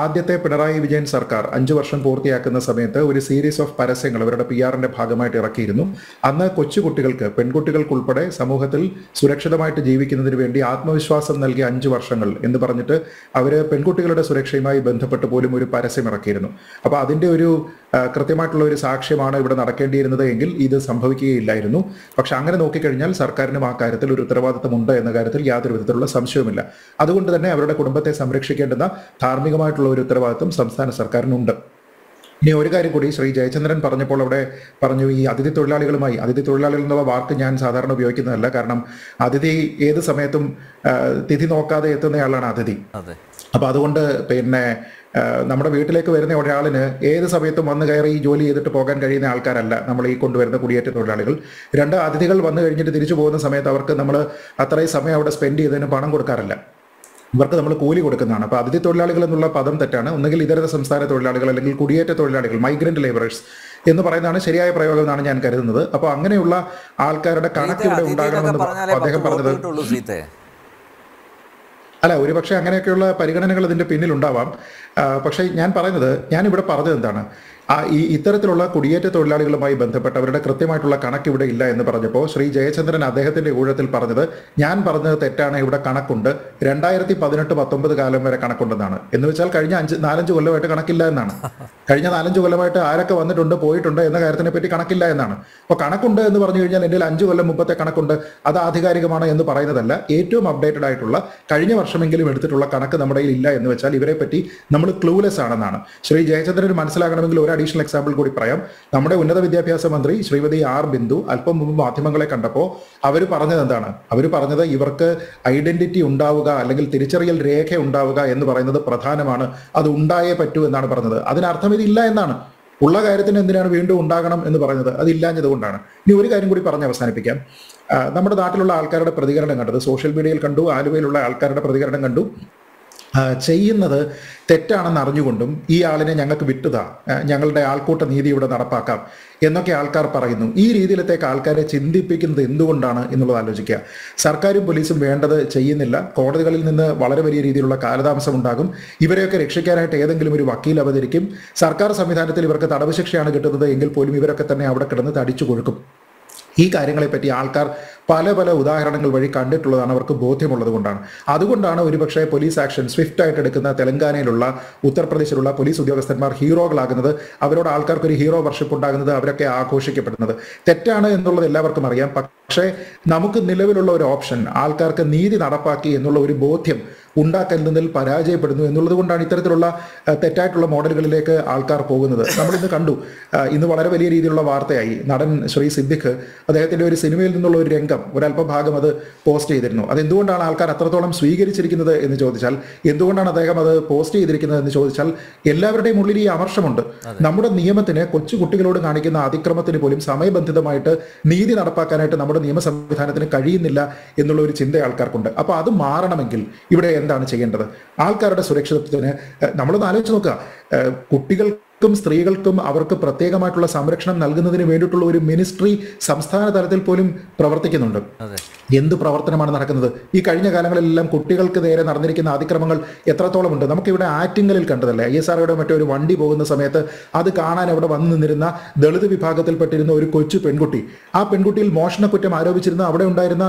Speaker 2: ആദ്യത്തെ പിണറായി വിജയൻ സർക്കാർ അഞ്ചു വർഷം പൂർത്തിയാക്കുന്ന സമയത്ത് ഒരു സീരീസ് ഓഫ് പരസ്യങ്ങൾ അവരുടെ പി ആറിന്റെ ഭാഗമായിട്ട് ഇറക്കിയിരുന്നു. അന്ന് കൊച്ചുകുട്ടികൾക്ക് പെൺകുട്ടികൾക്കുൾപ്പെടെ സമൂഹത്തിൽ സുരക്ഷിതമായിട്ട് ജീവിക്കുന്നതിന് വേണ്ടി ആത്മവിശ്വാസം നൽകിയ അഞ്ചു വർഷങ്ങൾ എന്ന് പറഞ്ഞിട്ട് അവർ പെൺകുട്ടികളുടെ സുരക്ഷയുമായി ബന്ധപ്പെട്ട് പോലും ഒരു പരസ്യം ഇറക്കിയിരുന്നു. അപ്പൊ അതിന്റെ ഒരു കൃത്യമായിട്ടുള്ള ഒരു സാക്ഷ്യമാണ് ഇവിടെ നടക്കേണ്ടിയിരുന്നത് എങ്കിൽ ഇത് സംഭവിക്കുകയില്ലായിരുന്നു. പക്ഷെ അങ്ങനെ നോക്കിക്കഴിഞ്ഞാൽ സർക്കാരിനും ആ കാര്യത്തിൽ ഒരു ഉത്തരവാദിത്തമുണ്ട് എന്ന കാര്യത്തിൽ യാതൊരു വിധത്തിലുള്ള സംശയവുമില്ല. അതുകൊണ്ട് തന്നെ അവരുടെ കുടുംബത്തെ സംരക്ഷിക്കേണ്ടുന്ന ധാർമ്മികമായിട്ടുള്ള ഒരു ഉത്തരവാദിത്തം സംസ്ഥാന സർക്കാരിനുണ്ട്. ഇനി ഒരു കാര്യം കൂടി ശ്രീ ജയചന്ദ്രൻ പറഞ്ഞപ്പോൾ അവിടെ പറഞ്ഞു ഈ അതിഥി തൊഴിലാളികളുമായി അതിഥി തൊഴിലാളികൾ എന്നുള്ള വാക്ക് ഞാൻ സാധാരണ ഉപയോഗിക്കുന്നതല്ല. കാരണം അതിഥി ഏത് സമയത്തും തിഥി നോക്കാതെ എത്തുന്നയാളാണ് അതിഥി.
Speaker 1: അതെ.
Speaker 2: അപ്പൊ അതുകൊണ്ട് പിന്നെ നമ്മുടെ വീട്ടിലേക്ക് വരുന്ന ഒരാളിന് ഏത് സമയത്തും വന്ന് കയറി ഈ ജോലി ചെയ്തിട്ട് പോകാൻ കഴിയുന്ന ആൾക്കാരല്ല നമ്മൾ ഈ കൊണ്ടുവരുന്ന കുടിയേറ്റ തൊഴിലാളികൾ. രണ്ട് അതിഥികൾ വന്നു കഴിഞ്ഞിട്ട് തിരിച്ചു പോകുന്ന സമയത്ത് അവർക്ക് നമ്മൾ അത്രയും സമയം അവിടെ സ്പെൻഡ് ചെയ്തതിന് പണം കൊടുക്കാറില്ല. ഇവർക്ക് നമ്മൾ കൂലി കൊടുക്കുന്നതാണ്. അപ്പോൾ അതിഥി തൊഴിലാളികൾ എന്നുള്ള പദം തെറ്റാണ്. ഒന്നുകിൽ ഇതര സംസ്ഥാന തൊഴിലാളികൾ അല്ലെങ്കിൽ കുടിയേറ്റ തൊഴിലാളികൾ മൈഗ്രന്റ് ലേബറേഴ്സ് എന്ന് പറയുന്നതാണ് ശരിയായ പ്രയോഗം എന്നാണ് ഞാൻ കരുതുന്നത്. അപ്പോൾ അങ്ങനെയുള്ള ആൾക്കാരുടെ കണക്ക് ഇവിടെ ഉണ്ടാകണമെന്ന് അദ്ദേഹം പറഞ്ഞത് അല്ല ഒരുപക്ഷെ അങ്ങനെയൊക്കെയുള്ള പരിഗണനകൾ ഇതിന്റെ പിന്നിലുണ്ടാവാം. പക്ഷേ ഞാൻ പറയുന്നത് ഞാനിവിടെ പറഞ്ഞത് എന്താണ്? ആ ഈ ഇത്തരത്തിലുള്ള കുടിയേറ്റ തൊഴിലാളികളുമായി ബന്ധപ്പെട്ട് അവരുടെ കൃത്യമായിട്ടുള്ള കണക്ക് ഇവിടെ ഇല്ല എന്ന് പറഞ്ഞപ്പോൾ ശ്രീ ജയചന്ദ്രൻ അദ്ദേഹത്തിന്റെ ഊഴത്തിൽ പറഞ്ഞത് ഞാൻ പറഞ്ഞത് തെറ്റാണ് ഇവിടെ കണക്കുണ്ട്. രണ്ടായിരത്തി പതിനെട്ട് പത്തൊമ്പത് കാലം വരെ കണക്കുണ്ടെന്നാണ്. എന്ന് വെച്ചാൽ കഴിഞ്ഞ അഞ്ച് നാലഞ്ച് കൊല്ലമായിട്ട് കണക്കില്ല എന്നാണ്. കഴിഞ്ഞ നാലഞ്ച് കൊല്ലമായിട്ട് ആരൊക്കെ വന്നിട്ടുണ്ട് പോയിട്ടുണ്ട് എന്ന കാര്യത്തിനെ പറ്റി കണക്കില്ല എന്നാണ്. അപ്പോൾ കണക്കുണ്ട് എന്ന് പറഞ്ഞു കഴിഞ്ഞാൽ എന്റെ അഞ്ച് കൊല്ലം മുമ്പത്തെ കണക്കുണ്ട്. അത് ആധികാരികമാണ് എന്ന് പറയുന്നതല്ല. ഏറ്റവും അപ്ഡേറ്റഡ് ആയിട്ടുള്ള കഴിഞ്ഞ വർഷമെങ്കിലും എടുത്തിട്ടുള്ള കണക്ക് നമ്മുടെ ഇല്ല എന്ന് വെച്ചാൽ ഇവരെ പറ്റി നമ്മൾ ക്ലൂലെസ് ആണെന്നാണ്. ശ്രീ ജയചന്ദ്രൻ മനസ്സിലാക്കണമെങ്കിൽ ഒരു അഡീഷണൽ എക്സാമ്പിൾ കൂടി പറയാം. നമ്മുടെ ഉന്നത വിദ്യാഭ്യാസ മന്ത്രി ശ്രീമതി ആർ ബിന്ദു അല്പം മുമ്പ് മാധ്യമങ്ങളെ കണ്ടപ്പോൾ അവർ പറഞ്ഞത് എന്താണ്? അവർ പറഞ്ഞത് ഇവർക്ക് ഐഡന്റിറ്റി ഉണ്ടാവുക അല്ലെങ്കിൽ തിരിച്ചറിയൽ രേഖ ഉണ്ടാവുക എന്ന് പറയുന്നത് പ്രധാനമാണ്. അത് ഉണ്ടായേ പറ്റൂ എന്നാണ് പറഞ്ഞത്. അതിനർത്ഥം ഇതില്ല എന്നാണ്. ഉള്ള കാര്യത്തിന് എന്തിനാണ് വീണ്ടും ഉണ്ടാകണം എന്ന് പറയുന്നത്? അതില്ലാഞ്ഞത് കൊണ്ടാണ്. ഇനി ഒരു കാര്യം കൂടി പറഞ്ഞ് അവസാനിപ്പിക്കാം. നമ്മുടെ നാട്ടിലുള്ള ആൾക്കാരുടെ പ്രതികരണം കണ്ടത് സോഷ്യൽ മീഡിയയിൽ കണ്ടു ആലുവയിലുള്ള ആൾക്കാരുടെ പ്രതികരണം കണ്ടു. ചെയ്യുന്നത് തെറ്റാണെന്ന് അറിഞ്ഞുകൊണ്ടും ഈ ആളിനെ ഞങ്ങൾക്ക് വിട്ടുതാ. ഞങ്ങളുടെ ആൾക്കൂട്ട നീതി ഇവിടെ നടപ്പാക്കാം എന്നൊക്കെ ആൾക്കാർ പറയുന്നു. ഈ രീതിയിലത്തേക്ക് ആൾക്കാരെ ചിന്തിപ്പിക്കുന്നത് എന്തുകൊണ്ടാണ് എന്നുള്ളത് ആലോചിക്കുക. സർക്കാരും പോലീസും വേണ്ടത് ചെയ്യുന്നില്ല. കോടതികളിൽ നിന്ന് വളരെ വലിയ രീതിയിലുള്ള കാലതാമസം ഉണ്ടാകും. ഇവരെയൊക്കെ രക്ഷിക്കാനായിട്ട് ഏതെങ്കിലും ഒരു വക്കീൽ അവതരിക്കും. സർക്കാർ സംവിധാനത്തിൽ ഇവർക്ക് തടവ് ശിക്ഷയാണ് കിട്ടുന്നത് എങ്കിൽ പോലും ഇവരൊക്കെ തന്നെ അവിടെ കിടന്ന് തടിച്ചു കൊഴുക്കും. ഈ കാര്യങ്ങളെപ്പറ്റി ആൾക്കാർ പല പല ഉദാഹരണങ്ങൾ വഴി കണ്ടിട്ടുള്ളതാണ് അവർക്ക് ബോധ്യമുള്ളത് കൊണ്ടാണ്. അതുകൊണ്ടാണ് ഒരുപക്ഷെ പോലീസ് ആക്ഷൻ സ്വിഫ്റ്റ് ആയിട്ട് എടുക്കുന്ന തെലങ്കാനയിലുള്ള ഉത്തർപ്രദേശിലുള്ള പോലീസ് ഉദ്യോഗസ്ഥന്മാർ ഹീറോകളാകുന്നത് അവരോട് ആൾക്കാർക്ക് ഒരു ഹീറോ വർഷിപ്പ് ഉണ്ടാകുന്നത് അവരൊക്കെ ആഘോഷിക്കപ്പെടുന്നത്. തെറ്റാണ് എന്നുള്ളത് എല്ലാവർക്കും അറിയാം. പക്ഷേ നമുക്ക് നിലവിലുള്ള ഒരു ഓപ്ഷൻ ആൾക്കാർക്ക് നീതി നടപ്പാക്കി എന്നുള്ള ഒരു ബോധ്യം ഉണ്ടാക്കുന്നതിൽ പരാജയപ്പെടുന്നു എന്നുള്ളത് കൊണ്ടാണ് ഇത്തരത്തിലുള്ള തെറ്റായിട്ടുള്ള മോഡലുകളിലേക്ക് ആൾക്കാർ പോകുന്നത്. നമ്മൾ ഇന്ന് കണ്ടു ഇന്ന് വളരെ വലിയ രീതിയിലുള്ള വാർത്തയായി. നടൻ ശ്രീ സിദ്ദിഖ് അദ്ദേഹത്തിന്റെ ഒരു സിനിമയിൽ നിന്നുള്ള ഒരു രംഗം ഒരല്പഭാഗം അത് പോസ്റ്റ് ചെയ്തിരുന്നു. അത് എന്തുകൊണ്ടാണ് ആൾക്കാർ അത്രത്തോളം സ്വീകരിച്ചിരിക്കുന്നത് എന്ന് ചോദിച്ചാൽ എന്തുകൊണ്ടാണ് അദ്ദേഹം അത് പോസ്റ്റ് ചെയ്തിരിക്കുന്നത് എന്ന് ചോദിച്ചാൽ എല്ലാവരുടെയും ഉള്ളിൽ ഈ അമർഷമുണ്ട്. നമ്മുടെ നിയമത്തിന് കൊച്ചു കുട്ടികളോട് കാണിക്കുന്ന അതിക്രമത്തിന് പോലും സമയബന്ധിതമായിട്ട് നീതി നടപ്പാക്കാനായിട്ട് നമ്മുടെ നിയമ സംവിധാനത്തിന് കഴിയുന്നില്ല എന്നുള്ള ഒരു ചിന്ത ആൾക്കാർക്കുണ്ട്. അപ്പൊ അത് മാറണമെങ്കിൽ ഇവിടെ എന്താണ് ചെയ്യേണ്ടത്? ആൾക്കാരുടെ സുരക്ഷിതത്വത്തിന് നമ്മളൊന്ന് ആലോചിച്ച് നോക്കുക. ഏഹ്, കുട്ടികൾക്കും സ്ത്രീകൾക്കും അവർക്ക് പ്രത്യേകമായിട്ടുള്ള സംരക്ഷണം നൽകുന്നതിന് വേണ്ടിയിട്ടുള്ള ഒരു മിനിസ്ട്രി സംസ്ഥാന തലത്തിൽ പോലും പ്രവർത്തിക്കുന്നുണ്ട്. എന്ത് പ്രവർത്തനമാണ് നടക്കുന്നത്? ഈ കഴിഞ്ഞ കാലങ്ങളിലെല്ലാം കുട്ടികൾക്ക് നേരെ നടന്നിരിക്കുന്ന അതിക്രമങ്ങൾ എത്രത്തോളം ഉണ്ട്? നമുക്കിവിടെ ആറ്റിങ്ങലിൽ കണ്ടതല്ലേ? ഐ എസ് ആർഒയുടെ മറ്റേ ഒരു വണ്ടി പോകുന്ന സമയത്ത് അത് കാണാൻ അവിടെ വന്നു നിന്നിരുന്ന ദളിത് വിഭാഗത്തിൽപ്പെട്ടിരുന്ന ഒരു കൊച്ചു പെൺകുട്ടി. ആ പെൺകുട്ടിയിൽ മോഷണക്കുറ്റം ആരോപിച്ചിരുന്ന അവിടെ ഉണ്ടായിരുന്ന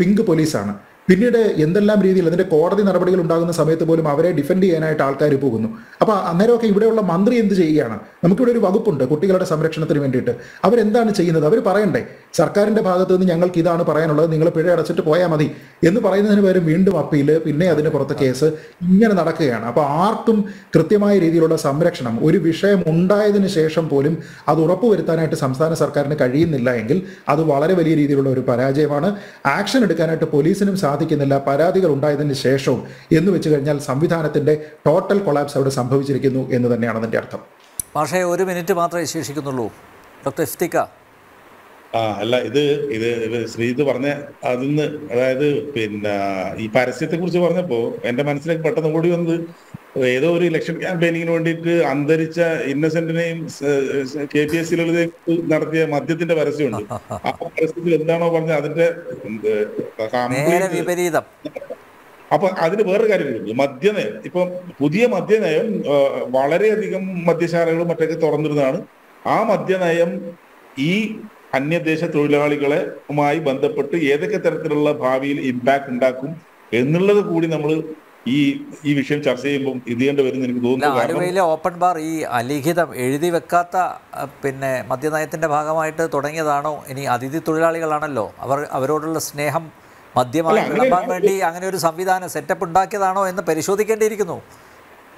Speaker 2: പിങ്ക് പോലീസാണ്. പിന്നീട് എന്തെല്ലാം രീതിയിൽ അതിന്റെ കോടതി നടപടികൾ ഉണ്ടാകുന്ന സമയത്ത് പോലും അവരെ ഡിഫെൻഡ് ചെയ്യാനായിട്ട് ആൾക്കാർ പോകുന്നു. അപ്പോൾ അന്നേരമൊക്കെ ഇവിടെയുള്ള മന്ത്രി എന്ത് ചെയ്യുകയാണ്? നമുക്കിവിടെ ഒരു വകുപ്പുണ്ട് കുട്ടികളുടെ സംരക്ഷണത്തിന് വേണ്ടിയിട്ട്. അവരെന്താണ് ചെയ്യുന്നത്? അവർ പറയണ്ടേ സർക്കാരിന്റെ ഭാഗത്ത് നിന്ന് ഞങ്ങൾക്ക് ഇതാണ് പറയാനുള്ളത് നിങ്ങൾ പിഴ അടച്ചിട്ട് പോയാൽ മതി എന്ന് പറയുന്നതിന് പേരും വീണ്ടും അപ്പീൽ പിന്നെ അതിന് പുറത്ത് കേസ് ഇങ്ങനെ നടക്കുകയാണ്. അപ്പോൾ ആർക്കും കൃത്യമായ രീതിയിലുള്ള സംരക്ഷണം ഒരു വിഷയം ഉണ്ടായതിനു ശേഷം പോലും അത് ഉറപ്പുവരുത്താനായിട്ട് സംസ്ഥാന സർക്കാരിന് കഴിയുന്നില്ല എങ്കിൽ അത് വളരെ വലിയ രീതിയിലുള്ള ഒരു പരാജയമാണ്. ആക്ഷൻ എടുക്കാനായിട്ട് പോലീസിനും സാധിക്കുന്നില്ല പരാതികൾ ഉണ്ടായതിന് ശേഷവും എന്ന് വെച്ച് കഴിഞ്ഞാൽ സംവിധാനത്തിന്റെ ടോട്ടൽ കൊളാപ്സ് അവിടെ സംഭവിച്ചിരിക്കുന്നു എന്ന് തന്നെയാണ് അതിന്റെ അർത്ഥം.
Speaker 1: പക്ഷേ ഒരു മിനിറ്റ് മാത്രമേ ശേഷിക്കുന്നുള്ളൂ ഡോക്ടർ ഇഫ്തിക്ക.
Speaker 7: ആ അല്ല ഇത് ഇത് ഇത് ശ്രീജിത്ത് പറഞ്ഞ അതിന്ന് അതായത് പിന്നെ ഈ പരസ്യത്തെ കുറിച്ച് പറഞ്ഞപ്പോ എന്റെ മനസ്സിലേക്ക് പെട്ടെന്ന് കൂടി വന്നത് ഏതോ ഒരു ഇലക്ഷൻ ക്യാമ്പയിനിങ്ങിന് വേണ്ടിയിട്ട് അന്തരിച്ച ഇന്നസെന്റിനെയും കെ പി എസ് ലളിതയും നടത്തിയ മദ്യത്തിന്റെ പരസ്യമുണ്ട്. ആ പരസ്യത്തിൽ എന്താണോ പറഞ്ഞത് അതിന്റെ
Speaker 1: വിപരീതം.
Speaker 7: അപ്പൊ അതിന് വേറൊരു കാര്യങ്ങളുണ്ട് മദ്യനയം ഇപ്പം പുതിയ മദ്യനയം വളരെയധികം മദ്യശാലകളും മറ്റൊക്കെ തുറന്നിരുന്നതാണ് ആ മദ്യനയം ഈ അന്യദേശ തൊഴിലാളികളുമായി ബന്ധപ്പെട്ട് ഏതൊക്കെ തരത്തിലുള്ള ഭാവിയിൽ ഇമ്പാക്ട് ഉണ്ടാക്കും എന്നുള്ളത് കൂടി നമ്മൾ ഈ ഈ വിഷയം ചർച്ച ചെയ്യുമ്പോൾ എഴുതേണ്ടി വരുന്ന എനിക്ക് തോന്നുന്നു. കാരണം
Speaker 1: ആലുവയിലെ ഓപ്പൺ ബാർ ഈ അലിഖിതം എഴുതി വെക്കാത്ത പിന്നെ മദ്യനയത്തിന്റെ ഭാഗമായിട്ട് തുടങ്ങിയതാണോ? ഇനി അതിഥി തൊഴിലാളികളാണല്ലോ. അവർ അവരോടുള്ള സ്നേഹം മദ്യമായി വിളമ്പാൻ വേണ്ടി അങ്ങനെ ഒരു സംവിധാനം സെറ്റപ്പ് ഉണ്ടാക്കിയതാണോ എന്ന് പരിശോധിക്കേണ്ടിയിരിക്കുന്നു.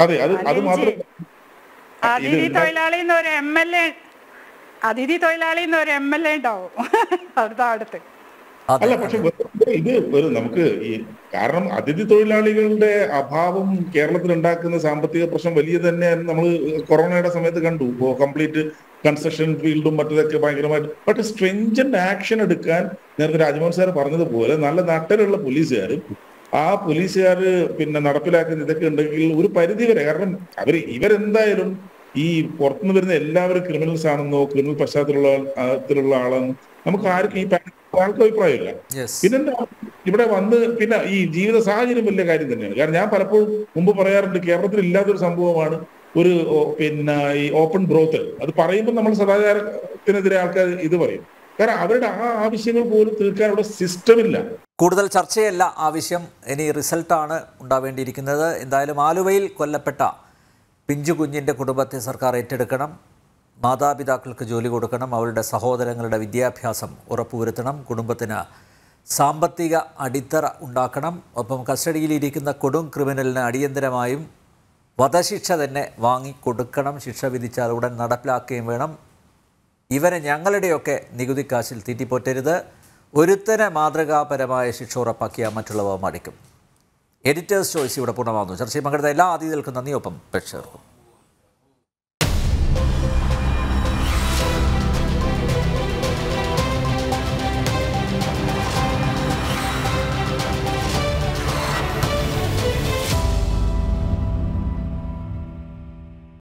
Speaker 7: അതെ അത് അത് മാത്രം
Speaker 4: അതിഥി തൊഴിലാളി എന്ന് ഒരു എം എൽ എ അതിഥി തൊഴിലാളി എന്ന് ഒരു എം എൽ എ ഉണ്ടാവും. അടുത്ത അടുത്ത്.
Speaker 7: അല്ല പക്ഷെ ഇത് ഒരു നമുക്ക് ഈ കാരണം അതിഥി തൊഴിലാളികളുടെ അഭാവം കേരളത്തിൽ ഉണ്ടാക്കുന്ന സാമ്പത്തിക പ്രശ്നം വലിയ തന്നെ നമ്മൾ കൊറോണയുടെ സമയത്ത് കണ്ടു. കംപ്ലീറ്റ് കൺസ്ട്രക്ഷൻ ഫീൽഡും മറ്റതൊക്കെ ഭയങ്കരമായിട്ട്. പക്ഷെ സ്ട്രെഞ്ചന്റ് ആക്ഷൻ എടുക്കാൻ നേരത്തെ രാജ്മോഹൻ സാർ പറഞ്ഞതുപോലെ നല്ല നട്ടലുള്ള പോലീസുകാരും ആ പോലീസുകാർ പിന്നെ നടപ്പിലാക്കുന്ന ഇതൊക്കെ ഉണ്ടെങ്കിൽ ഒരു പരിധി വരെ കാരണം അവർ ഇവരെന്തായാലും ഈ പുറത്തുനിന്ന് വരുന്ന എല്ലാവരും ക്രിമിനൽസ് ആണെന്നോ ക്രിമിനൽ പശ്ചാത്തലമുള്ള ആളാണെന്നോ നമുക്ക് ആർക്കും ഈ പാ- ആർക്കും അഭിപ്രായമില്ല പിന്നെന്താ? ഇവിടെ വന്ന് പിന്നെ ഈ ജീവിത സാഹചര്യം വലിയ കാര്യം തന്നെയാണ്. കാരണം ഞാൻ പലപ്പോഴും മുമ്പ് പറയാറുണ്ട് കേരളത്തിൽ ഇല്ലാത്തൊരു സംഭവമാണ് ഒരു പിന്നെ ഈ ഓപ്പൺ ബ്രോത്ത് അത് പറയുമ്പോൾ നമ്മൾ സദാചാരത്തിനെതിരെ ആൾക്കാർ ഇത് പറയും. കാരണം അവരുടെ ആ ആവശ്യങ്ങൾ പോലും തീർക്കാൻ ഇവിടെ സിസ്റ്റം ഇല്ല.
Speaker 1: കൂടുതൽ ചർച്ചയല്ല ആവശ്യം ഇനി റിസൾട്ടാണ് ഉണ്ടാവേണ്ടിയിരിക്കുന്നത്. എന്തായാലും ആലുവയിൽ കൊല്ലപ്പെട്ട പിഞ്ചു കുഞ്ഞിന്റെ കുടുംബത്തെ സർക്കാർ ഏറ്റെടുക്കണം. മാതാപിതാക്കൾക്ക് ജോലി കൊടുക്കണം അവരുടെ സഹോദരങ്ങളുടെ വിദ്യാഭ്യാസം ഉറപ്പുവരുത്തണം കുടുംബത്തിന് സാമ്പത്തിക അടിത്തറ ഉണ്ടാക്കണം. ഒപ്പം കസ്റ്റഡിയിലിരിക്കുന്ന കൊടും ക്രിമിനലിന് അടിയന്തരമായും വധശിക്ഷ തന്നെ വാങ്ങിക്കൊടുക്കണം. ശിക്ഷ വിധിച്ചാൽ ഉടൻ നടപ്പിലാക്കുകയും വേണം. ഇവരെ ഞങ്ങളുടെയൊക്കെ നികുതി കാശിൽ തീറ്റിപ്പോറ്റരുത്. ഒരുത്തനെ മാതൃകാപരമായ ശിക്ഷ ഉറപ്പാക്കിയാൽ മറ്റുള്ളവ മടിക്കും. എഡിറ്റേഴ്സ് ചോയ്സ് ഇവിടെ പൂർണമാകുന്നു ചർച്ചയിൽ പങ്കെടുത്ത എല്ലാ അതിഥികൾക്കും നന്ദി ഒപ്പം പെട്ഷേർക്കും